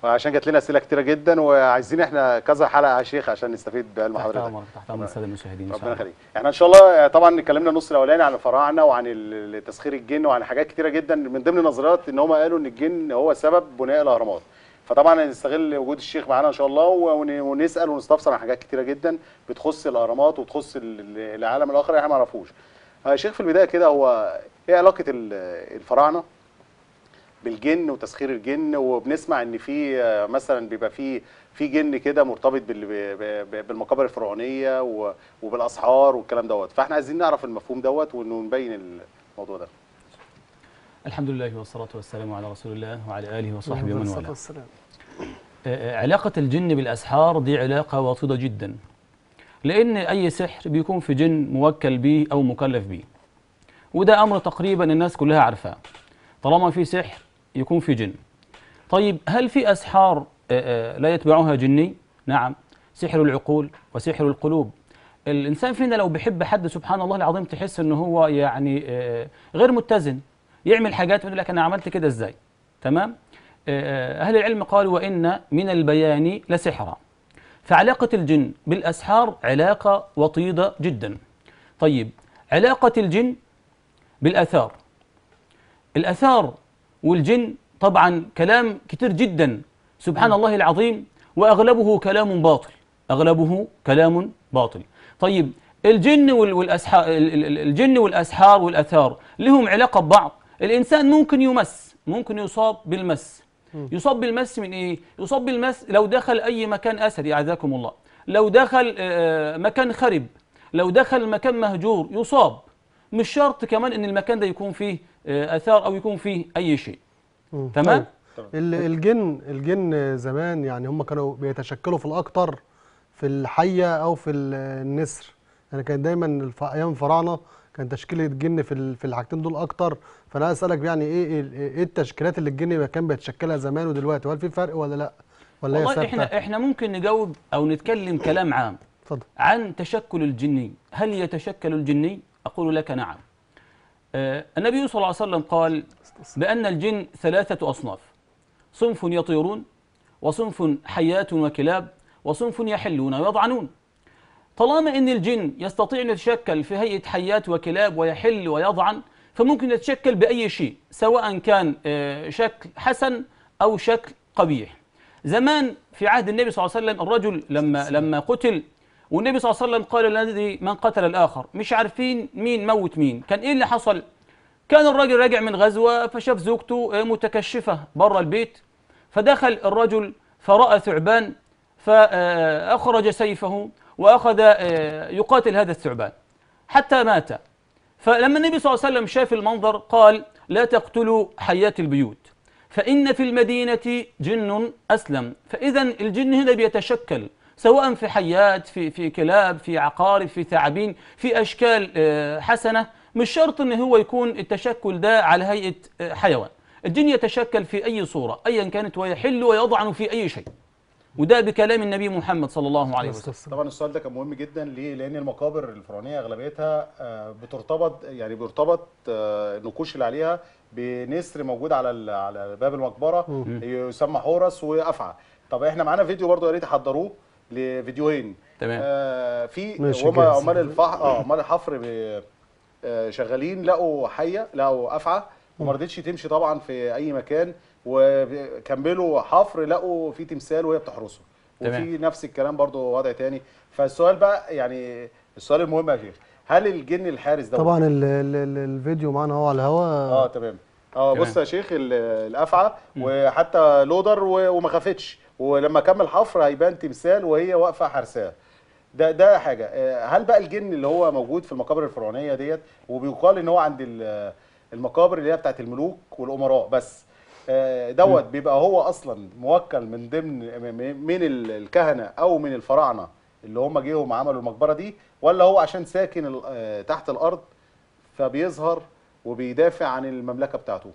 وعشان جات لنا أسئلة كتيرة جدا وعايزين إحنا كذا حلقة يا شيخ عشان نستفيد بعلم تحت حضرتك. أمرك تحت أمر الساده المشاهدين ربنا يخليك. إحنا إن شاء الله طبعا اتكلمنا النص الأولاني عن الفراعنة وعن تسخير الجن وعن حاجات كتيرة جدا. من ضمن النظريات إن هم قالوا إن الجن هو سبب بناء الأهرامات. فطبعا هنستغل وجود الشيخ معانا إن شاء الله ون- ونسأل ونستفسر عن حاجات كتيرة جدا بتخص الأهرامات وتخص ال- ال- العالم الآخر إحنا ما نعرفوش. يا شيخ في البداية كده هو إيه علاقة ال- الفراعنة؟ بالجن وتسخير الجن وبنسمع إن في مثلا بيبقى في في جن كده مرتبط بالمقابر الفرعونية و- وبالاسحار والكلام دوت. فإحنا عايزين نعرف المفهوم دوت ونبين الموضوع ده. الحمد لله والصلاة والسلام على رسول الله وعلى آله وصحبه ومن والاه. والسلام. علاقة الجن بالأسحار دي علاقة وطيده جدا لأن أي سحر بيكون في جن موكل به أو مكلف به وده أمر تقريبا الناس كلها عارفاه. طالما في سحر يكون في جن. طيب هل في أسحار آه، آه، لا يتبعها جني؟ نعم. سحر العقول وسحر القلوب. الإنسان فينا لو بيحب حد سبحان الله العظيم تحس ان هو يعني آه، غير متزن. يعمل حاجات يقول لك أنا عملت كده إزاي؟ تمام؟ أهل العلم قالوا وإن من البيان لسحرا. فعلاقة الجن بالأسحار علاقة وطيدة جدا. طيب علاقة الجن بالآثار. الآثار والجن طبعا كلام كتير جدا. سبحان الله العظيم وأغلبه كلام باطل. أغلبه كلام باطل. طيب الجن وال- والاسحار ال- ال- ال- الجن والأسحار والأثار لهم علاقة ببعض. الإنسان ممكن يمس ممكن يصاب بالمس. يصاب بالمس من إيه؟ يصاب بالمس لو دخل أي مكان اثري اعزكم الله. لو دخل آه، مكان خرب لو دخل مكان مهجور يصاب. مش شرط كمان إن المكان ده يكون فيه آه، آثار أو يكون فيه أي شيء. مم. تمام؟ ال- الجن الجن زمان يعني هم كانوا بيتشكلوا في الأكتر في الحية أو في ال- النسر. يعني كان دايما أيام الفراعنة كان تشكيل الجن في في الحاجتين دول أكتر. فأنا أسألك يعني إيه إيه التشكيلات اللي الجن كان بيتشكلها زمان ودلوقتي؟ وهل في فرق ولا لأ؟ ولا هي والله إحنا إحنا ممكن نجاوب أو نتكلم كلام عام اتفضل. عن تشكل الجني. هل يتشكل الجني؟ أقول لك نعم. آه، النبي صلى الله عليه وسلم قال بأن الجن ثلاثة أصناف صنف يطيرون وصنف حيات وكلاب وصنف يحلون ويضعنون. طالما إن الجن يستطيع ان يتشكل في هيئة حيات وكلاب ويحل ويضعن فممكن يتشكل بأي شيء سواء كان آه، شكل حسن أو شكل قبيح. زمان في عهد النبي صلى الله عليه وسلم الرجل لما لما قتل والنبي صلى الله عليه وسلم قال لا ندري من قتل الآخر. مش عارفين مين موت مين. كان إيه اللي حصل؟ كان الراجل راجع من غزوة فشاف زوجته آه، متكشفة بره البيت. فدخل الرجل فرأى ثعبان فأخرج سيفه وأخذ آه، يقاتل هذا الثعبان. حتى مات. فلما النبي صلى الله عليه وسلم شاف المنظر قال لا تقتلوا حيات البيوت فإن في المدينة جن أسلم. فإذا الجن هنا بيتشكل سواء في حيات في في كلاب في عقارب في ثعابين في أشكال آه، حسنة مش شرط إن هو يكون التشكل ده على هيئة آه، حيوان. الجن يتشكل في أي صورة أيا كانت ويحل ويضعن في أي شيء. وده بكلام النبي محمد صلى الله عليه وسلم. طبعا السؤال ده كان مهم جدا ليه؟ لأن المقابر الفرعونية أغلبيتها آه، بترتبط يعني بيرتبط النقوش اللي عليها بنسر موجود على ال- على باب المقبرة يسمى حورس وافعى طب إحنا معانا فيديو برضو يا ريت تحضروه. لفيديوهين تمام. آه في هما. عمال الفح آه عمال الحفر ب- آه، شغالين لقوا حية لقوا افعى وما رضتش تمشي طبعا في أي مكان وكملوا حفر لقوا في تمثال وهي بتحرسه تمام. وفي نفس الكلام برضو وضع تاني فالسؤال بقى يعني السؤال المهم يا شيخ هل الجن الحارس ده طبعا ال ال ال الفيديو معانا اهو على الهواء آه تمام آه. بص يا شيخ ال- الافعى وحتى لودر وما خافتش ولما كمل حفر هيبان تمثال وهي واقفة حرساه ده ده حاجة. آه، هل بقى الجن اللي هو موجود في المقابر الفرعونية ديت وبيقال إن هو عند ال- المقابر اللي هي بتاعت الملوك والأمراء بس آه، دوت بيبقى هو أصلا موكل من ضمن من ال- الكهنة أو من الفراعنة اللي هم جيهم عملوا المقبرة دي ولا هو عشان ساكن آه، تحت الأرض فبيظهر وبيدافع عن المملكة بتاعته؟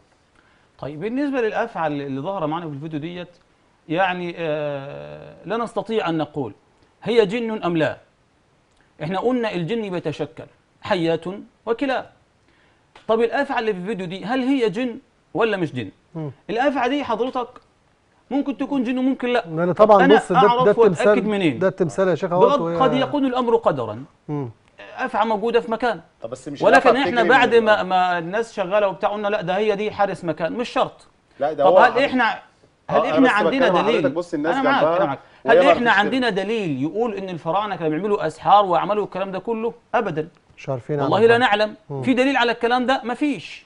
طيب بالنسبة للأفعى اللي ظهر معنا في الفيديو ديت يعني آه لا نستطيع أن نقول هي جن أم لا. إحنا قلنا الجن بيتشكل حيات وكلاب. طب الأفعى اللي في الفيديو دي هل هي جن ولا مش جن؟ مم. الأفعى دي حضرتك ممكن تكون جن وممكن لا. لأن طبعا أنا بص ده ده أعرف وأتأكد التمثال منين؟ ده التمثال يا شيخ قد يكون الأمر قدرا. مم. أفعى موجودة في مكان. طب بس مش ولكن إحنا بعد ما, ما الناس شغالة وبتاع قلنا لا ده هي دي حارس مكان مش شرط. لا ده طب هو هل إحنا هل أنا إحنا عندنا دليل؟ بص الناس جنبها هل إحنا عندنا دليل يقول إن الفراعنة كانوا بيعملوا اسحار وعملوا الكلام ده كله؟ ابدا. مش عارفين والله لا. نعلم. في دليل على الكلام ده؟ مفيش.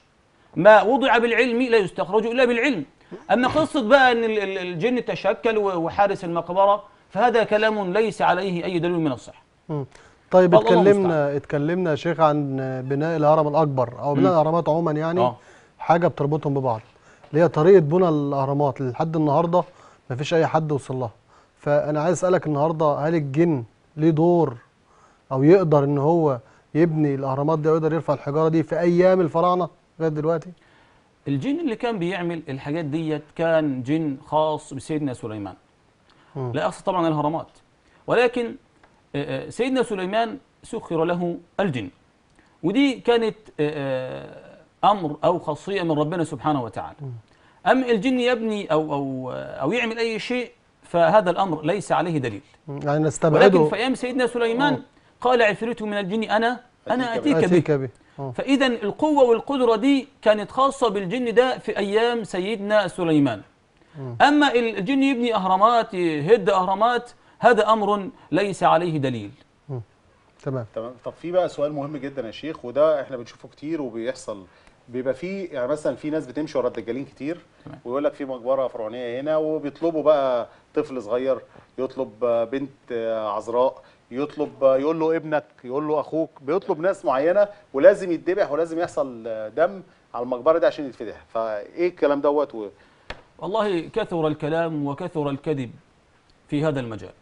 ما وضع بالعلم لا يستخرج إلا بالعلم. أما قصة بقى إن ال- ال- الجن تشكل وحارس المقبرة فهذا كلام ليس عليه أي دليل من الصحه مم. طيب. اتكلمنا اتكلمنا يا شيخ عن بناء الهرم الأكبر أو بناء الاهرامات عموما يعني. آه. حاجة بتربطهم ببعض. اللي هي طريقة بناء الأهرامات. لحد النهارده ما فيش أي حد وصل لها. فأنا عايز أسألك النهارده هل الجن ليه دور أو يقدر إن هو يبني الأهرامات دي ويقدر يرفع الحجارة دي في أيام الفراعنة لغاية دلوقتي؟ الجن اللي كان بيعمل الحاجات ديت كان جن خاص بسيدنا سليمان. مم. لا أقصد طبعا الهرمات. ولكن سيدنا سليمان سخر له الجن. ودي كانت أمر أو خاصية من ربنا سبحانه وتعالى. أما الجن يبني أو أو أو يعمل أي شيء فهذا الأمر ليس عليه دليل. يعني ولكن نستبعده. في أيام سيدنا سليمان قال عفريت من الجن أنا أنا أتيك أتيك به أتيك به. فإذا القوة والقدرة دي كانت خاصة بالجن ده في أيام سيدنا سليمان. أما الجن يبني أهرامات يهد أهرامات هذا أمر ليس عليه دليل. تمام. تمام. طب في بقى سؤال مهم جدا يا شيخ وده إحنا بنشوفه كتير وبيحصل بيبقى فيه يعني مثلا في ناس بتمشي ورا الدجالين كتير. ويقول لك في مقبره فرعونية هنا وبيطلبوا بقى طفل صغير يطلب بنت عذراء يطلب يقول له ابنك يقول له أخوك بيطلب ناس معينة ولازم يتذبح ولازم يحصل دم على المقبرة دي عشان يتفتح فإيه الكلام دوت؟ و... والله كثر الكلام وكثر الكذب في هذا المجال.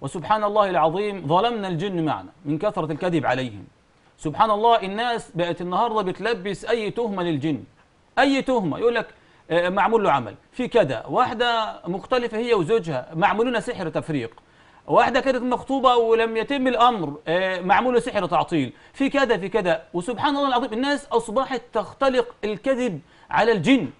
وسبحان الله العظيم ظلمنا الجن معنا من كثرة الكذب عليهم. سبحان الله الناس بقت النهاردة بتلبس أي تهمة للجن. أي تهمة. يقول لك آه، معمول له عمل. في كذا. واحدة مختلفة هي وزوجها. معمولون سحر تفريق. واحدة كانت مخطوبة ولم يتم الأمر. آه، معمول سحر تعطيل. في كذا في كذا. وسبحان الله العظيم الناس أصبحت تختلق الكذب على الجن.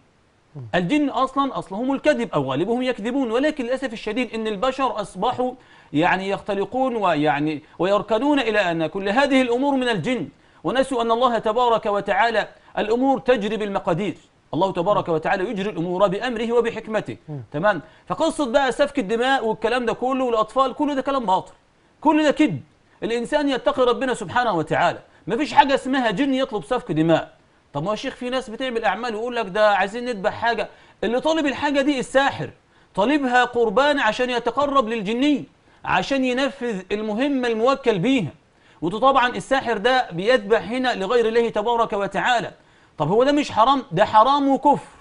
الجن أصلا أصلهم الكذب أو غالبهم يكذبون. ولكن للأسف الشديد إن البشر أصبحوا يعني يختلقون ويعني ويركنون إلى أن كل هذه الأمور من الجن. ونسوا أن الله تبارك وتعالى الأمور تجري بالمقادير. الله تبارك وتعالى يجري الأمور بأمره وبحكمته. تمام؟ فقصه بقى سفك الدماء والكلام ده كله والأطفال كله ده كلام باطل. كل ده كذب. الإنسان يتقي ربنا سبحانه وتعالى. ما فيش حاجة اسمها جن يطلب سفك دماء. طب ما يا شيخ في ناس بتعمل أعمال ويقول لك ده عايزين نذبح حاجة. اللي طالب الحاجة دي الساحر. طالبها قربان عشان يتقرب للجني. عشان ينفذ المهمه الموكل بيها. وده طبعا الساحر ده بيذبح هنا لغير الله تبارك وتعالى. طب هو ده مش حرام؟ ده حرام وكفر.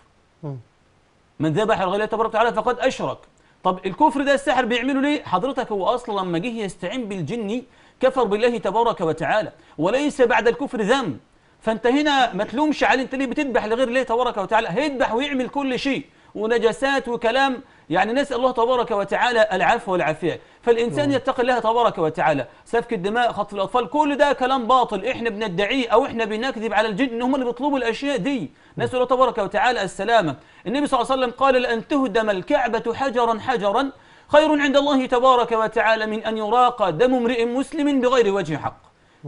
من ذبح لغير الله تبارك وتعالى فقد أشرك. طب الكفر ده الساحر بيعمله ليه؟ حضرتك هو أصلا لما جه يستعين بالجن كفر بالله تبارك وتعالى. وليس بعد الكفر ذنب. فأنت هنا ما تلومش عليه أنت ليه بتذبح لغير الله تبارك وتعالى. هيذبح ويعمل كل شيء. ونجاسات وكلام يعني نسأل الله تبارك وتعالى العفو والعافية. فالإنسان يتقي الله تبارك وتعالى. سفك الدماء خطف الأطفال كل ده كلام باطل. إحنا بندعيه أو إحنا بنكذب على الجن إن هم اللي بيطلبوا الأشياء دي. نسأل الله تبارك وتعالى السلامة. النبي صلى الله عليه وسلم قال لأن تهدم الكعبة حجرا حجرا خير عند الله تبارك وتعالى من أن يراق دم امرئ مسلم بغير وجه حق.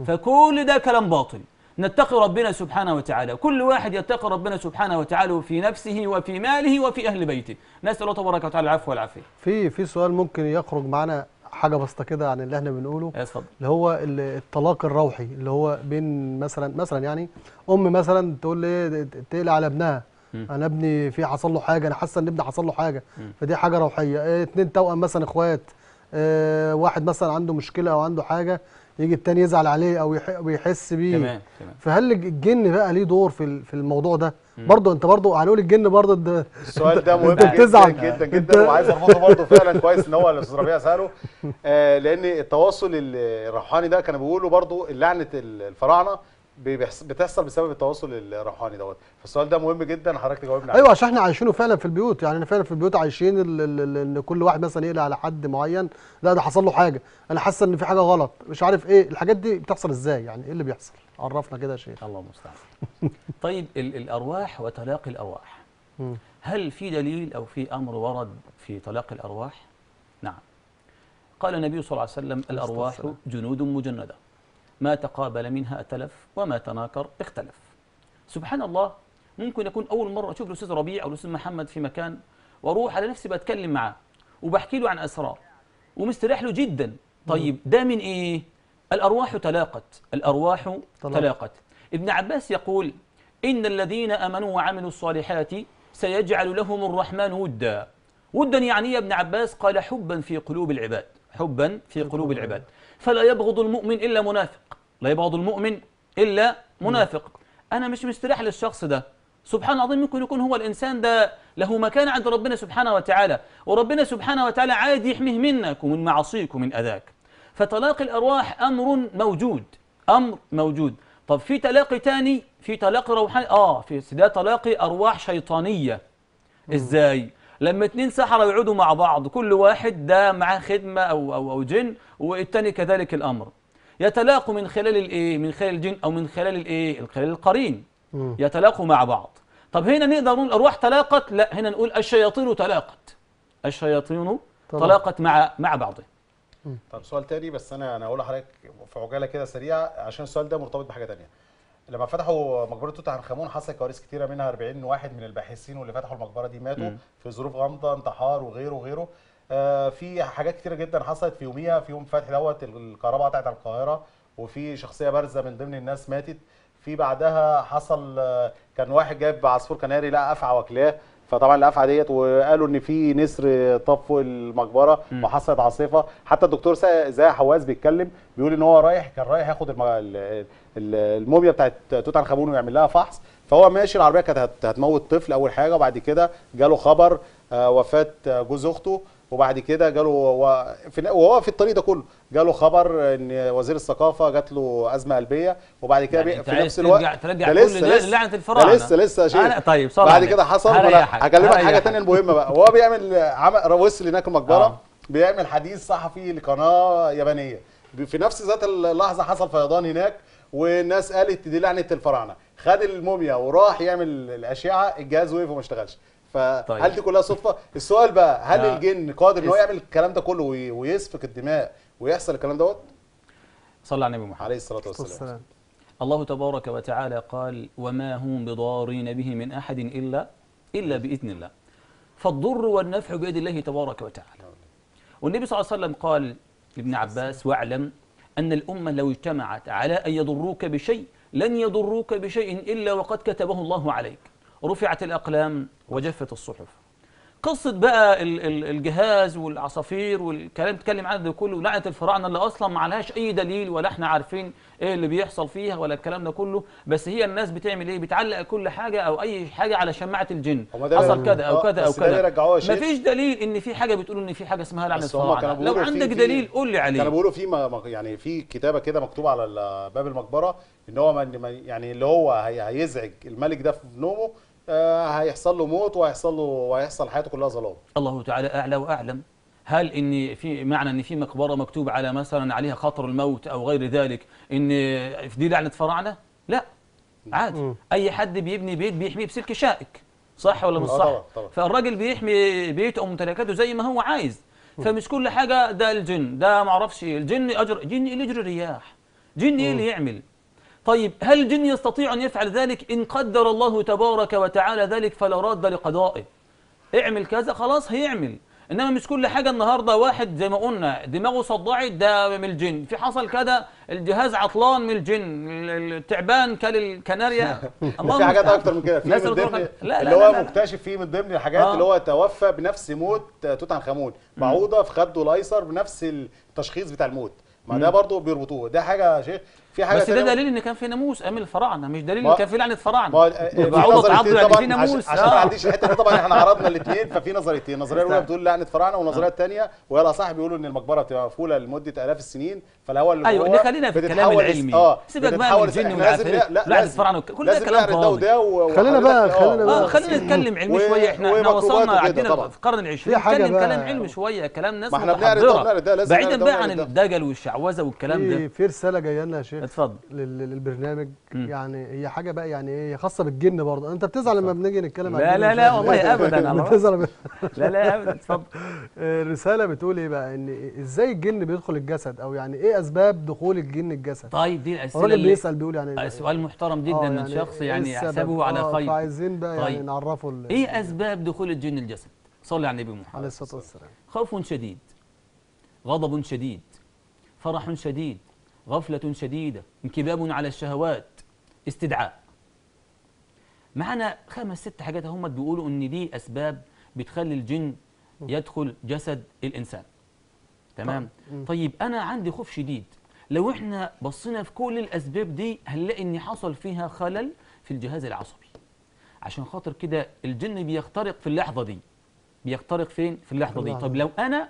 فكل ده كلام باطل. نتقي ربنا سبحانه وتعالى. كل واحد يتقي ربنا سبحانه وتعالى في نفسه وفي ماله وفي أهل بيته. نسأل الله تبارك وتعالى العفو والعافية. في في سؤال ممكن يخرج معنا حاجة بسيطة كده عن اللي إحنا بنقوله. اللي هو ال- الطلاق الروحي اللي هو بين مثلا مثلا يعني أم مثلا تقول لي تقلق على ابنها. مم. أنا ابني في حصل له حاجة أنا حاسه إن ابني حصل له حاجة. مم. فدي حاجة روحية. آه اتنين توأم مثلا إخوات. آه واحد مثلا عنده مشكلة أو عنده حاجة. يجي التاني يزعل عليه أو يح- ويحس بيه. تمام تمام. فهل الجن بقى ليه دور في ال- في الموضوع ده؟ برضه انت برضه هنقول الجن برضه ده السؤال ده مهم جدا. جدا جدا وعايز أربطه برضه فعلا كويس إن هو الأستاذ ربيع سأله. آه لأن التواصل الروحاني ده كانوا بيقولوا برضه لعنة الفراعنة بتحصل بسبب التواصل الروحاني دوت. فالسؤال ده مهم جدا حضرتك تجاوبنا عليه. أيوه عشان إحنا عايشينه فعلا في البيوت. يعني إحنا فعلا في البيوت عايشين ال- ال- ال- إن كل واحد مثلا يقلق على حد معين. لا ده حصل له حاجة. أنا حاسه إن في حاجة غلط. مش عارف إيه. الحاجات دي بتحصل إزاي؟ يعني إيه اللي بيحصل؟ عرفنا كده يا شيخ الله المستعان. طيب ال- الأرواح وتلاقي الأرواح. مم. هل في دليل أو في أمر ورد في تلاقي الأرواح؟ نعم. قال النبي صلى الله عليه وسلم الأرواح والسلام. جنود مجندة. ما تقابل منها ائتلف وما تناكر اختلف. سبحان الله ممكن يكون أول مرة أشوف الأستاذ ربيع أو الأستاذ محمد في مكان وأروح على نفسي بتكلم معاه وبحكي له عن أسرار ومستريح له جدا. طيب ده من إيه؟ الأرواح تلاقت الأرواح تلاقت. تلاقت. ابن عباس يقول إن الذين آمنوا وعملوا الصالحات سيجعل لهم الرحمن ودا. ودا يعني إيه يا ابن عباس؟ قال حبا في قلوب العباد حبا في قلوب العباد. فلا يبغض المؤمن إلا منافق. لا يبغض المؤمن إلا منافق. أنا مش مستريح للشخص ده. سبحان العظيم ممكن يكون هو الإنسان ده له مكان عند ربنا سبحانه وتعالى. وربنا سبحانه وتعالى عايز يحميه منك ومن معاصيك ومن أذاك. فتلاقي الأرواح أمر موجود أمر موجود. طب في تلاقي تاني؟ في تلاقي روحاني؟ آه في ده تلاقي أرواح شيطانية. إزاي؟ لما اتنين سحرة يقعدوا مع بعض كل واحد ده معاه خدمة أو, أو, أو جن والتاني كذلك الأمر. يتلاقوا من خلال الإيه من خلال الجن أو من خلال الإيه خلال القرين. يتلاقوا مع بعض. طب هنا نقدر نقول الأرواح تلاقت؟ لا هنا نقول الشياطين تلاقت. الشياطين. تلاقت مع مع بعضها طب سؤال تاني بس أنا أنا هقول لحضرتك في عجالة كده سريعة عشان السؤال ده مرتبط بحاجة تانية. لما فتحوا مقبرة توت عنخ آمون حصل كوارث كتيرة منها 40 واحد من الباحثين واللي فتحوا المقبرة دي ماتوا مم. في ظروف غامضة انتحار وغيره وغيره. آه في حاجات كتيرة جدا حصلت في يوميها. في يوم فتح دوت الكهرباء قطعت على القاهرة وفي شخصية بارزة من ضمن الناس ماتت. في بعدها حصل آه، كان واحد جايب عصفور كناري لقى افعى واكلاه فطبعا الافعى ديت وقالوا إن في نسر طف فوق المقبره. وحصلت عاصفة. حتى الدكتور زي حواس بيتكلم بيقول إن هو رايح كان رايح ياخد الم- ال- ال- الموميا بتاعت توت عنخ آمون ويعمل لها فحص. فهو ماشي العربية كانت هت- هتموت طفل أول حاجة وبعد كده جاله خبر آه، وفاة جوز أخته. وبعد كده جاله وهو في الطريق ده كله جاله خبر إن وزير الثقافة جات له أزمة قلبية وبعد كده يعني في نفس الوقت ترجع- ترجع ده كل لسه لسه الفراعنة. ده لسه لسه أنا- طيب، صلى بعد على كده. حصل هكلمك حاجة. تانية المهمه بقى وهو بيعمل عمل وصل هناك المقبره آه. بيعمل حديث صحفي لقناة يابانية في نفس ذات اللحظة حصل فيضان هناك والناس قالت دي لعنة الفراعنة خد الموميا وراح يعمل الأشعة الجهاز وقف وما اشتغلش فهل طيب. دي كلها صدفة؟ السؤال بقى هل لا. الجن قادر إن هو يعمل الكلام ده كله وي- ويسفك الدماء ويحصل الكلام دوت؟ صلى على النبي محمد. عليه الصلاة والسلام. الله تبارك وتعالى قال وما هم بضارين به من أحد إلا إلا بإذن الله. فالضر والنفع بيد الله تبارك وتعالى. والنبي صلى الله عليه وسلم قال لابن عباس واعلم أن الأمة لو اجتمعت على أن يضروك بشيء لن يضروك بشيء إلا وقد كتبه الله عليك. رفعت الأقلام وجفت الصحف. قصة بقى ال- ال- الجهاز والعصافير والكلام تتكلم عنه ده كله لعنة الفراعنة اللي أصلا ما عليهاش أي دليل ولا إحنا عارفين إيه اللي بيحصل فيها ولا الكلام ده كله بس هي الناس بتعمل إيه؟ بتعلق كل حاجة أو أي حاجة على شماعة الجن. حصل كذا أو آه، كذا أو بس ده كذا. بيرجعوها يا شيخ. مفيش دليل إن في حاجة بتقول إن في حاجة اسمها لعنة الفراعنة. لو عندك دليل قول لي عليه. كانوا بيقولوا في يعني في كتابة كده مكتوبة على باب المقبرة إن هو يعني اللي هو هي- هيزعج الملك ده في نومه آه، هيحصل له موت وهيحصل له وهيحصل حياته كلها ظلام. الله تعالى أعلى وأعلم. هل ان في معنى إن في مقبرة مكتوب على مثلا عليها خطر الموت أو غير ذلك إن في دي لعنة فراعنة؟ لا عادي. مم. أي حد بيبني بيت بيحميه بسلك شائك صح ولا مش آه صح؟ طبعا، طبعا. فالراجل بيحمي بيته أو ممتلكاته زي ما هو عايز. فمش كل حاجة ده الجن ده ما أعرفش إيه. الجن اجر جن اللي يجري الرياح جن إيه اللي يعمل. طيب هل الجن يستطيع أن يفعل ذلك؟ إن قدر الله تبارك وتعالى ذلك فلا راد لقضائه. اعمل كذا خلاص هيعمل. إنما مش كل حاجة النهارده واحد زي ما قلنا دماغه صدعت ده من الجن. في حصل كده الجهاز عطلان من الجن ال- التعبان كل الكناريا في حاجات. أكتر من كده. في من ضمن لا اللي هو. مكتشف فيه من ضمن الحاجات آه. اللي هو توفى بنفس موت توت عنخ آمون. بعوضة في خده الأيسر بنفس التشخيص بتاع الموت. ما ده برضه بيربطوه. ده حاجة يا شيخ في حاجة بس ده دليل إن كان في ناموس أيام الفراعنة مش دليل إن كان في لعنة فراعنة نظريتين عضو يعني في ناموس عشان ما آه. عنديش الحته دي طبعا إحنا عرضنا الاثنين ففي نظريتين النظريه الأولى. بتقول لعنة فراعنة والنظريه الثانية وهي الأصح بيقولوا إن المقبرة بتبقى مقفولة لمدة آلاف السنين فالهواء اللي أيوه خلينا في الكلام العلمي. آه سيبك بقى من الجن والعفاريت. لا لازم- الفراعنة كل ده كلام فاضي خلينا بقى- خلينا بقى- آه خلينا نتكلم علمي شوية. إحنا إحنا وصلنا طبعا. في القرن العشرين نتكلم بقى- كلام علمي شوية كلام ناس ما إحنا متحضره بعيدا بقى عن. الدجل والشعوذة والكلام ده. في رسالة جاية لنا يا شيخ اتفضل. لل- للبرنامج. يعني هي حاجة بقى يعني إيه هي خاصة بالجن برضه. أنت بتزعل لما بنيجي نتكلم عن لا لا لا والله على رأسي. بتزعل لا لا ابدا اتفضل. الرسالة بتقول إيه بقى؟ إن إزاي الجن بيدخل الجسد أو يعني إيه أسباب دخول الجن الجسد. طيب دي الأسئلة الراجل اللي بيسأل بيقول يعني آه، سؤال محترم جدا آه، من شخص إيه يعني السبب؟ يحسبه على آه، خير. فعايزين بقى يعني طيب. نعرفه ال- إيه أسباب دخول الجن الجسد؟ صلي على النبي عليه محمد الصلاه والسلام. خوف شديد غضب شديد فرح شديد غفلة شديدة انكباب على الشهوات استدعاء. معنا خمس ست حاجات هم بيقولوا إن دي أسباب بتخلي الجن يدخل جسد الإنسان. تمام؟ مم. طيب أنا عندي خوف شديد. لو إحنا بصينا في كل الأسباب دي هنلاقي إن حصل فيها خلل في الجهاز العصبي. عشان خاطر كده الجن بيخترق في اللحظة دي. بيخترق فين؟ في اللحظة دي. طب. لو أنا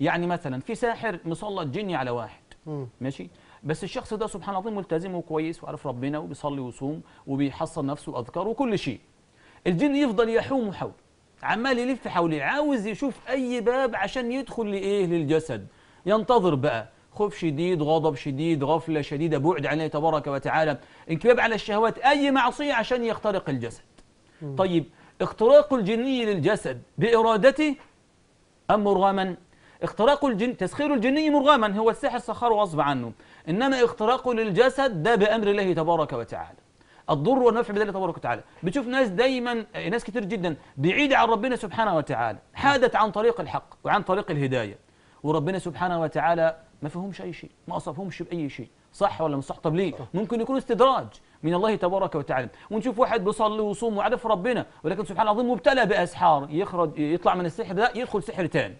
يعني مثلا في ساحر مسلط جني على واحد مم. ماشي؟ بس الشخص ده سبحان الله ملتزم وكويس وعارف ربنا وبيصلي ويصوم وبيحصن نفسه وأذكار وكل شيء. الجن يفضل يحوم حوله عمال يلف حواليه عاوز يشوف أي باب عشان يدخل لإيه؟ للجسد. ينتظر بقى. خوف شديد غضب شديد غفلة شديدة بعد عن الله تبارك وتعالى. انكباب على الشهوات أي معصية عشان يخترق الجسد. طيب اختراق الجني للجسد بإرادته أم مرغما اختراق الجن تسخير الجني مرغما هو السحر سخره غصب عنه. إنما اختراقه للجسد ده بأمر الله تبارك وتعالى. الضر والنفع بذلك تبارك وتعالى. بتشوف ناس دايما ناس كتير جدا بعيدة عن ربنا سبحانه وتعالى. حادت عن طريق الحق وعن طريق الهداية. وربنا سبحانه وتعالى ما فيهمش أي شيء ما أصابهمش بأي شيء. صح ولا مش صح؟ طب ليه؟ ممكن يكون استدراج من الله تبارك وتعالى. ونشوف واحد بيصلي ويصوم وعارف ربنا ولكن سبحان الله العظيم مبتلى بأسحار يخرج يطلع من السحر ده يدخل سحر تاني.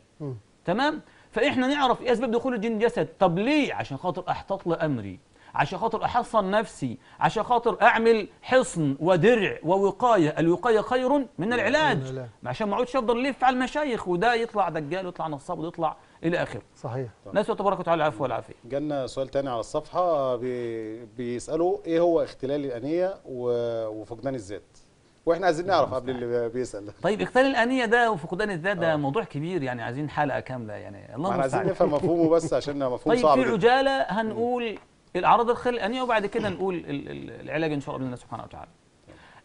تمام؟ فإحنا نعرف إيه أسباب دخول الجن الجسد؟ طب ليه؟ عشان خاطر احتاط لامري عشان خاطر أحصن نفسي عشان خاطر أعمل حصن ودرع ووقاية. الوقاية خير من من العلاج. عشان ما اقعدش افضل الف على المشايخ وده يطلع دجال ويطلع نصاب ويطلع إلى آخره. صحيح. نسأل تبارك وتعالى العفو والعافية. جالنا سؤال تاني على الصفحة بي... بيسألوا إيه هو اختلال الأنية و... وفقدان الذات؟ وإحنا عايزين نعرف قبل اللي بيسأل. ده طيب اختلال الأنية ده وفقدان الذات ده موضوع كبير يعني عايزين حلقة كاملة يعني ما الله إحنا عايزين المستعان نفهم مفهومه بس عشان مفهوم طيب صعب في جدا. عجالة هنقول الأعراض الخلل الانيه وبعد كده نقول ال- ال- العلاج إن شاء الله بإذن الله سبحانه وتعالى.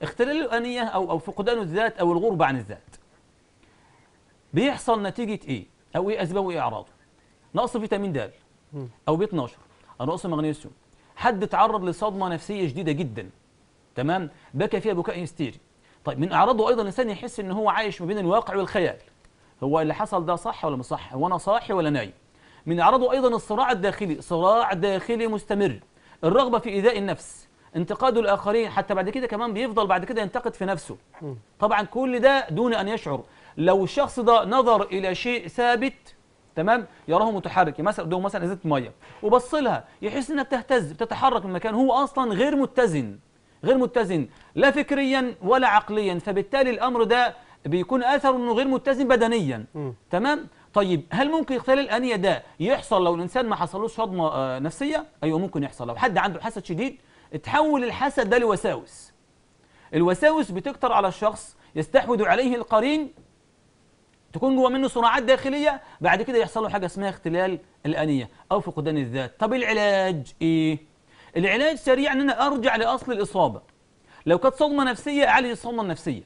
اختلال الأنية أو أو فقدان الذات أو الغربة عن الذات. بيحصل نتيجة إيه؟ أو إيه اسبابه وإيه اعراضه نقص فيتامين د. أو بي 12 أو نقص مغنيسيوم. حد تعرض لصدمة نفسية شديدة جدا. تمام؟ بكى فيها بكاء هستيري. طيب من أعراضه أيضا الإنسان يحس ان هو عايش ما بين الواقع والخيال. هو اللي حصل ده صح ولا مش صح؟ هو أنا صاحي ولا نايم؟ من اعراضه أيضا الصراع الداخلي صراع داخلي مستمر. الرغبة في إيذاء النفس انتقاد الآخرين حتى بعد كده كمان بيفضل بعد كده ينتقد في نفسه. طبعا كل ده دون أن يشعر. لو الشخص ده نظر إلى شيء ثابت تمام يراه متحرك مثلا قدامه مثلا إزازة مية وبص لها يحس إنها بتهتز بتتحرك من مكان هو أصلا غير متزن غير متزن لا فكريا ولا عقليا فبالتالي الأمر ده بيكون آثره إنه غير متزن بدنيا مم. تمام؟ طيب هل ممكن اختلال الآنية ده يحصل لو الإنسان ما حصلوش صدمة آه، نفسية؟ أيوه ممكن يحصل. لو حد عنده حسد شديد تحول الحسد ده لوساوس. الوساوس بتكتر على الشخص يستحوذ عليه القرين تكون جوه منه صراعات داخلية بعد كده يحصل له حاجة اسمها اختلال الآنية أو فقدان الذات. طب العلاج إيه؟ العلاج سريع إن أنا أرجع لأصل الإصابة. لو كانت صدمة نفسية أعالج الصدمة النفسية.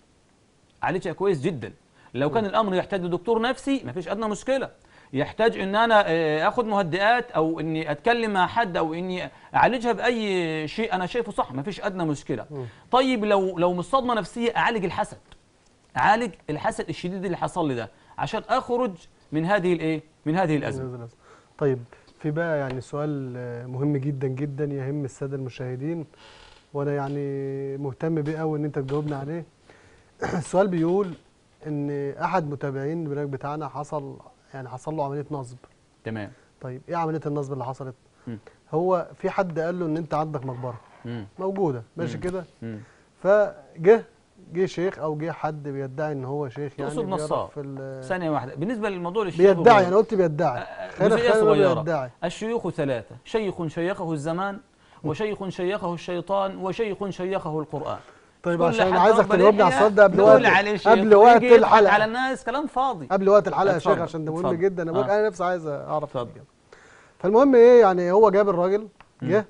أعالجها كويس جدا. لو كان الأمر يحتاج لدكتور نفسي مفيش أدنى مشكلة. يحتاج إن أنا آه، آخد مهدئات أو إني أتكلم مع حد أو إني أعالجها بأي شيء أنا شايفه صح مفيش أدنى مشكلة. طيب لو لو مش صدمه نفسية أعالج الحسد. أعالج الحسد الشديد اللي حصل لي ده عشان أخرج من هذه الايه من هذه الأزمة. طيب في بقى يعني سؤال آه، مهم جدا جدا يهم السادة المشاهدين وأنا يعني مهتم بيه قوي إن أنت تجاوبنا عليه. السؤال بيقول إن أحد متابعين البرنامج بتاعنا حصل يعني حصل له عملية نصب. تمام. طيب إيه عملية النصب اللي حصلت؟ مم. هو في حد قال له إن أنت عندك مقبرة. موجودة. ماشي. كده. فجه جه شيخ أو جه حد بيدعي إن هو شيخ يعني تقصد نصاب. ثانية واحدة. بالنسبة للموضوع للشيخ بيدعي. أنا قلت بيدعي. آه، خلينا صغيرة. بيدعي. الشيوخ ثلاثة. شيخ شيخه الزمان وشيخ شيخه الشيطان وشيخ شيخه القرآن. طيب عشان عايزك تجاوبني على لحية السؤال ده قبل وقت قبل وقت الحلقة. على الناس كلام فاضي. قبل وقت الحلقة يا شيخ عشان ده مهم. جدا. أنا بقول آه. أنا نفسي عايز أعرف اتفضل. فالمهم إيه؟ يعني هو جاب الراجل جه.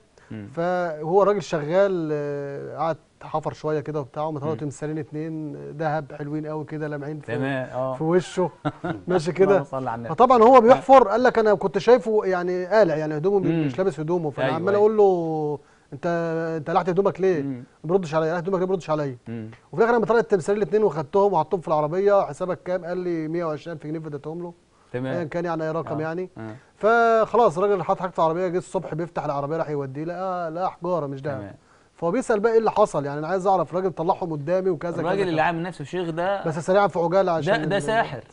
فهو راجل شغال آه، قعد حفر شوية كده وبتاع ومطلع تمثالين اتنين ذهب حلوين قوي كده لامعين في, آه. في وشه. ماشي كده. فطبعا هو بيحفر قال لك أنا كنت شايفه يعني قالع يعني هدومه. مش لابس هدومه فأنا أيوة، عمال أيوة. أقول له انت انت قلعت هدومك ليه؟ ما بيردش عليا قلعت هدومك ليه ما بيردش عليا. وفي الآخر لما طلعت التمثالين الاثنين وخدتهم وحطهم في العربية حسابك كام؟ قال لي 120000 جنيه فديتهم له ايا تمام كان يعني أي رقم آه. يعني آه. فخلاص الراجل حط حاجته في العربية جه الصبح بيفتح العربية راح يوديه لقى لا حجارة مش دهب تمام فهو بيسأل بقى إيه اللي حصل يعني أنا عايز أعرف الراجل طلعهم قدامي وكذا كذا الراجل اللي. عامل نفسه شيخ ده بس سريعا في عجالة عشان ده ده ساحر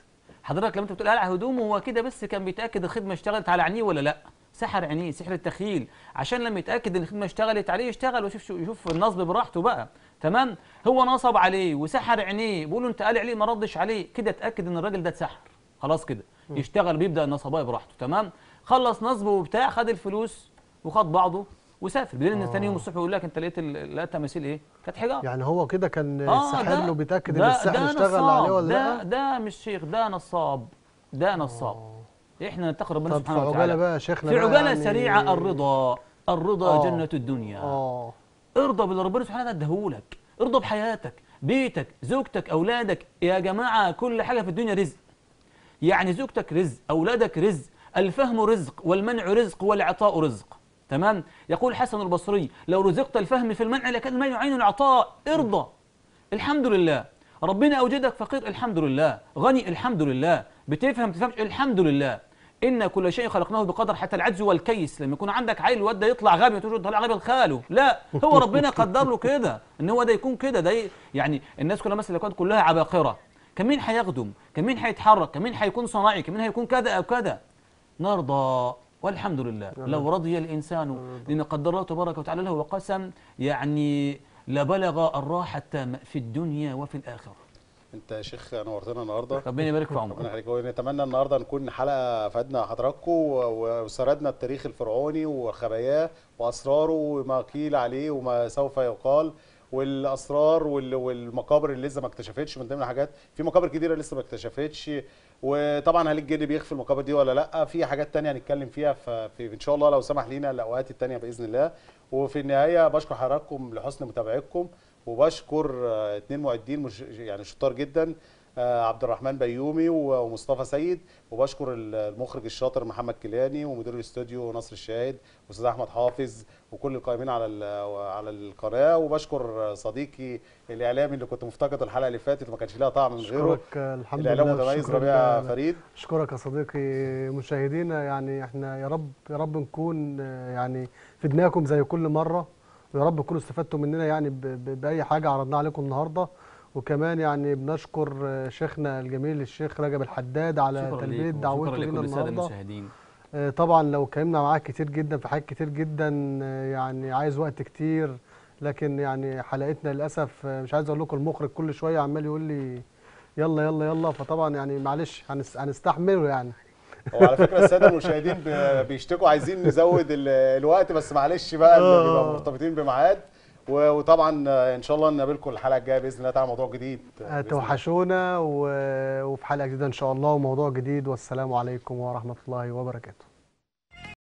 حضرتك لما أنت بتقول قلع هدومه هو كده بس كان بيتأكد الخدمة اشتغلت على عينيه ولا لا سحر عينيه سحر التخيل عشان لما يتأكد إن الخدمة اشتغلت عليه يشتغل ويشوف شو- يشوف النصب براحته بقى. تمام؟ هو نصب عليه وسحر عينيه بيقول له أنت قالع عليه ما ردش عليه. كده اتأكد إن الراجل ده اتسحر. خلاص كده. يشتغل بيبدا النصبايه براحته. تمام؟ خلص نصبه وبتاع خد الفلوس وخد بعضه وسافر. بدليل إن ثاني يوم الصبح يقول لك أنت لقيت ال- لقيت تماثيل إيه؟ كانت حجارة. يعني هو كده كان آه، ساحر ده- له بيتأكد إن ده- السحر ده اشتغل. عليه ولا ده لأ؟ ده مش شيخ ده نصاب. ده نصاب. إحنا نتقي ربنا سبحانه عجاله وتعالى بقى يا شيخنا في بقى عجاله يعني- سريعة الرضا. الرضا آه. جنة الدنيا. آه. ارضى باللي ربنا سبحانه وتعالى اداهولك ارضى بحياتك بيتك زوجتك أولادك. يا جماعة كل حاجة في الدنيا رزق. يعني زوجتك رزق أولادك رزق الفهم رزق والمنع رزق والعطاء رزق. تمام؟ يقول حسن البصري لو رزقت الفهم في المنع لكان المنع عين العطاء. ارضى. الحمد لله. ربنا أوجدك فقير الحمد لله. غني الحمد لله. بتفهم تفهمش الحمد لله. إن كل شيء خلقناه بقدر حتى العجز والكيس. لما يكون عندك عيل الواد ده يطلع غبي تقول طلع غبي لخاله. لا هو ربنا قدر له كده إن هو ده يكون كده. ده يعني الناس كلها مثلا كانت كلها عباقرة. كان مين هيخدم كان مين هيتحرك؟ كان مين هيكون صناعي؟ كان مين هيكون كذا أو كذا؟ نرضى والحمد لله. لو رضي الإنسان لما قدر الله تبارك وتعالى له وقسم يعني لبلغ الراحة في الدنيا وفي الآخرة. انت يا شيخ نورتنا النهارده. ربنا يبارك في ربنا عمرك. يخليك ونتمنى النهارده نكون حلقة فادنا حضراتكم وسردنا التاريخ الفرعوني وخباياه وأسراره وما قيل عليه وما سوف يقال والأسرار وال- والمقابر اللي لسه ما اكتشفتش من ضمن الحاجات. في مقابر كتيرة لسه ما اكتشفتش. وطبعا هل الجن بيخفي المقابر دي ولا لأ؟ في حاجات تانية هنتكلم فيها. في إن شاء الله لو سمح لينا الأوقات التانية بإذن الله. وفي النهاية بشكر حضراتكم لحسن متابعتكم. وبشكر آه، اتنين معدين مش يعني شطار جدا آه، عبد الرحمن بيومي ومصطفى سيد وبشكر ال- المخرج الشاطر محمد كيلاني ومدير الاستوديو نصر الشاهد واستاذ أحمد حافظ وكل القائمين على على القناة وبشكر صديقي الإعلامي اللي كنت مفتقده الحلقة اللي فاتت وما كانش ليها طعم من غيره. أشكرك آه، الحمد الإعلام لله متميز والشكر ربيع. فريد. أشكرك يا صديقي مشاهدينا يعني إحنا يا رب يا رب نكون آه، يعني فدناكم زي كل مرة. ويا رب تكونوا استفدتوا مننا يعني بأي حاجة عرضناها عليكم النهارده. وكمان يعني بنشكر شيخنا الجميل الشيخ رجب الحداد على تلبية دعوته الساده النهارده. آه، طبعا لو اتكلمنا معاك كتير جدا في حاجات كتير جدا آه، يعني عايز وقت كتير. لكن يعني حلقتنا للأسف آه، مش عايز أقول لكم المخرج كل شوية عمال يقول لي يلا يلا يلا. فطبعا يعني معلش هنس- هنستحمله يعني. وعلى فكرة السادة المشاهدين بيشتكوا عايزين نزود ال- الوقت بس معلش بقى اللي آه. بيبقى مرتبطين بميعاد وطبعا إن شاء الله نقابلكم الحلقة الجاية بإذن الله تعالى موضوع جديد. توحشونا وفي حلقة جديدة إن شاء الله وموضوع جديد والسلام عليكم ورحمة الله وبركاته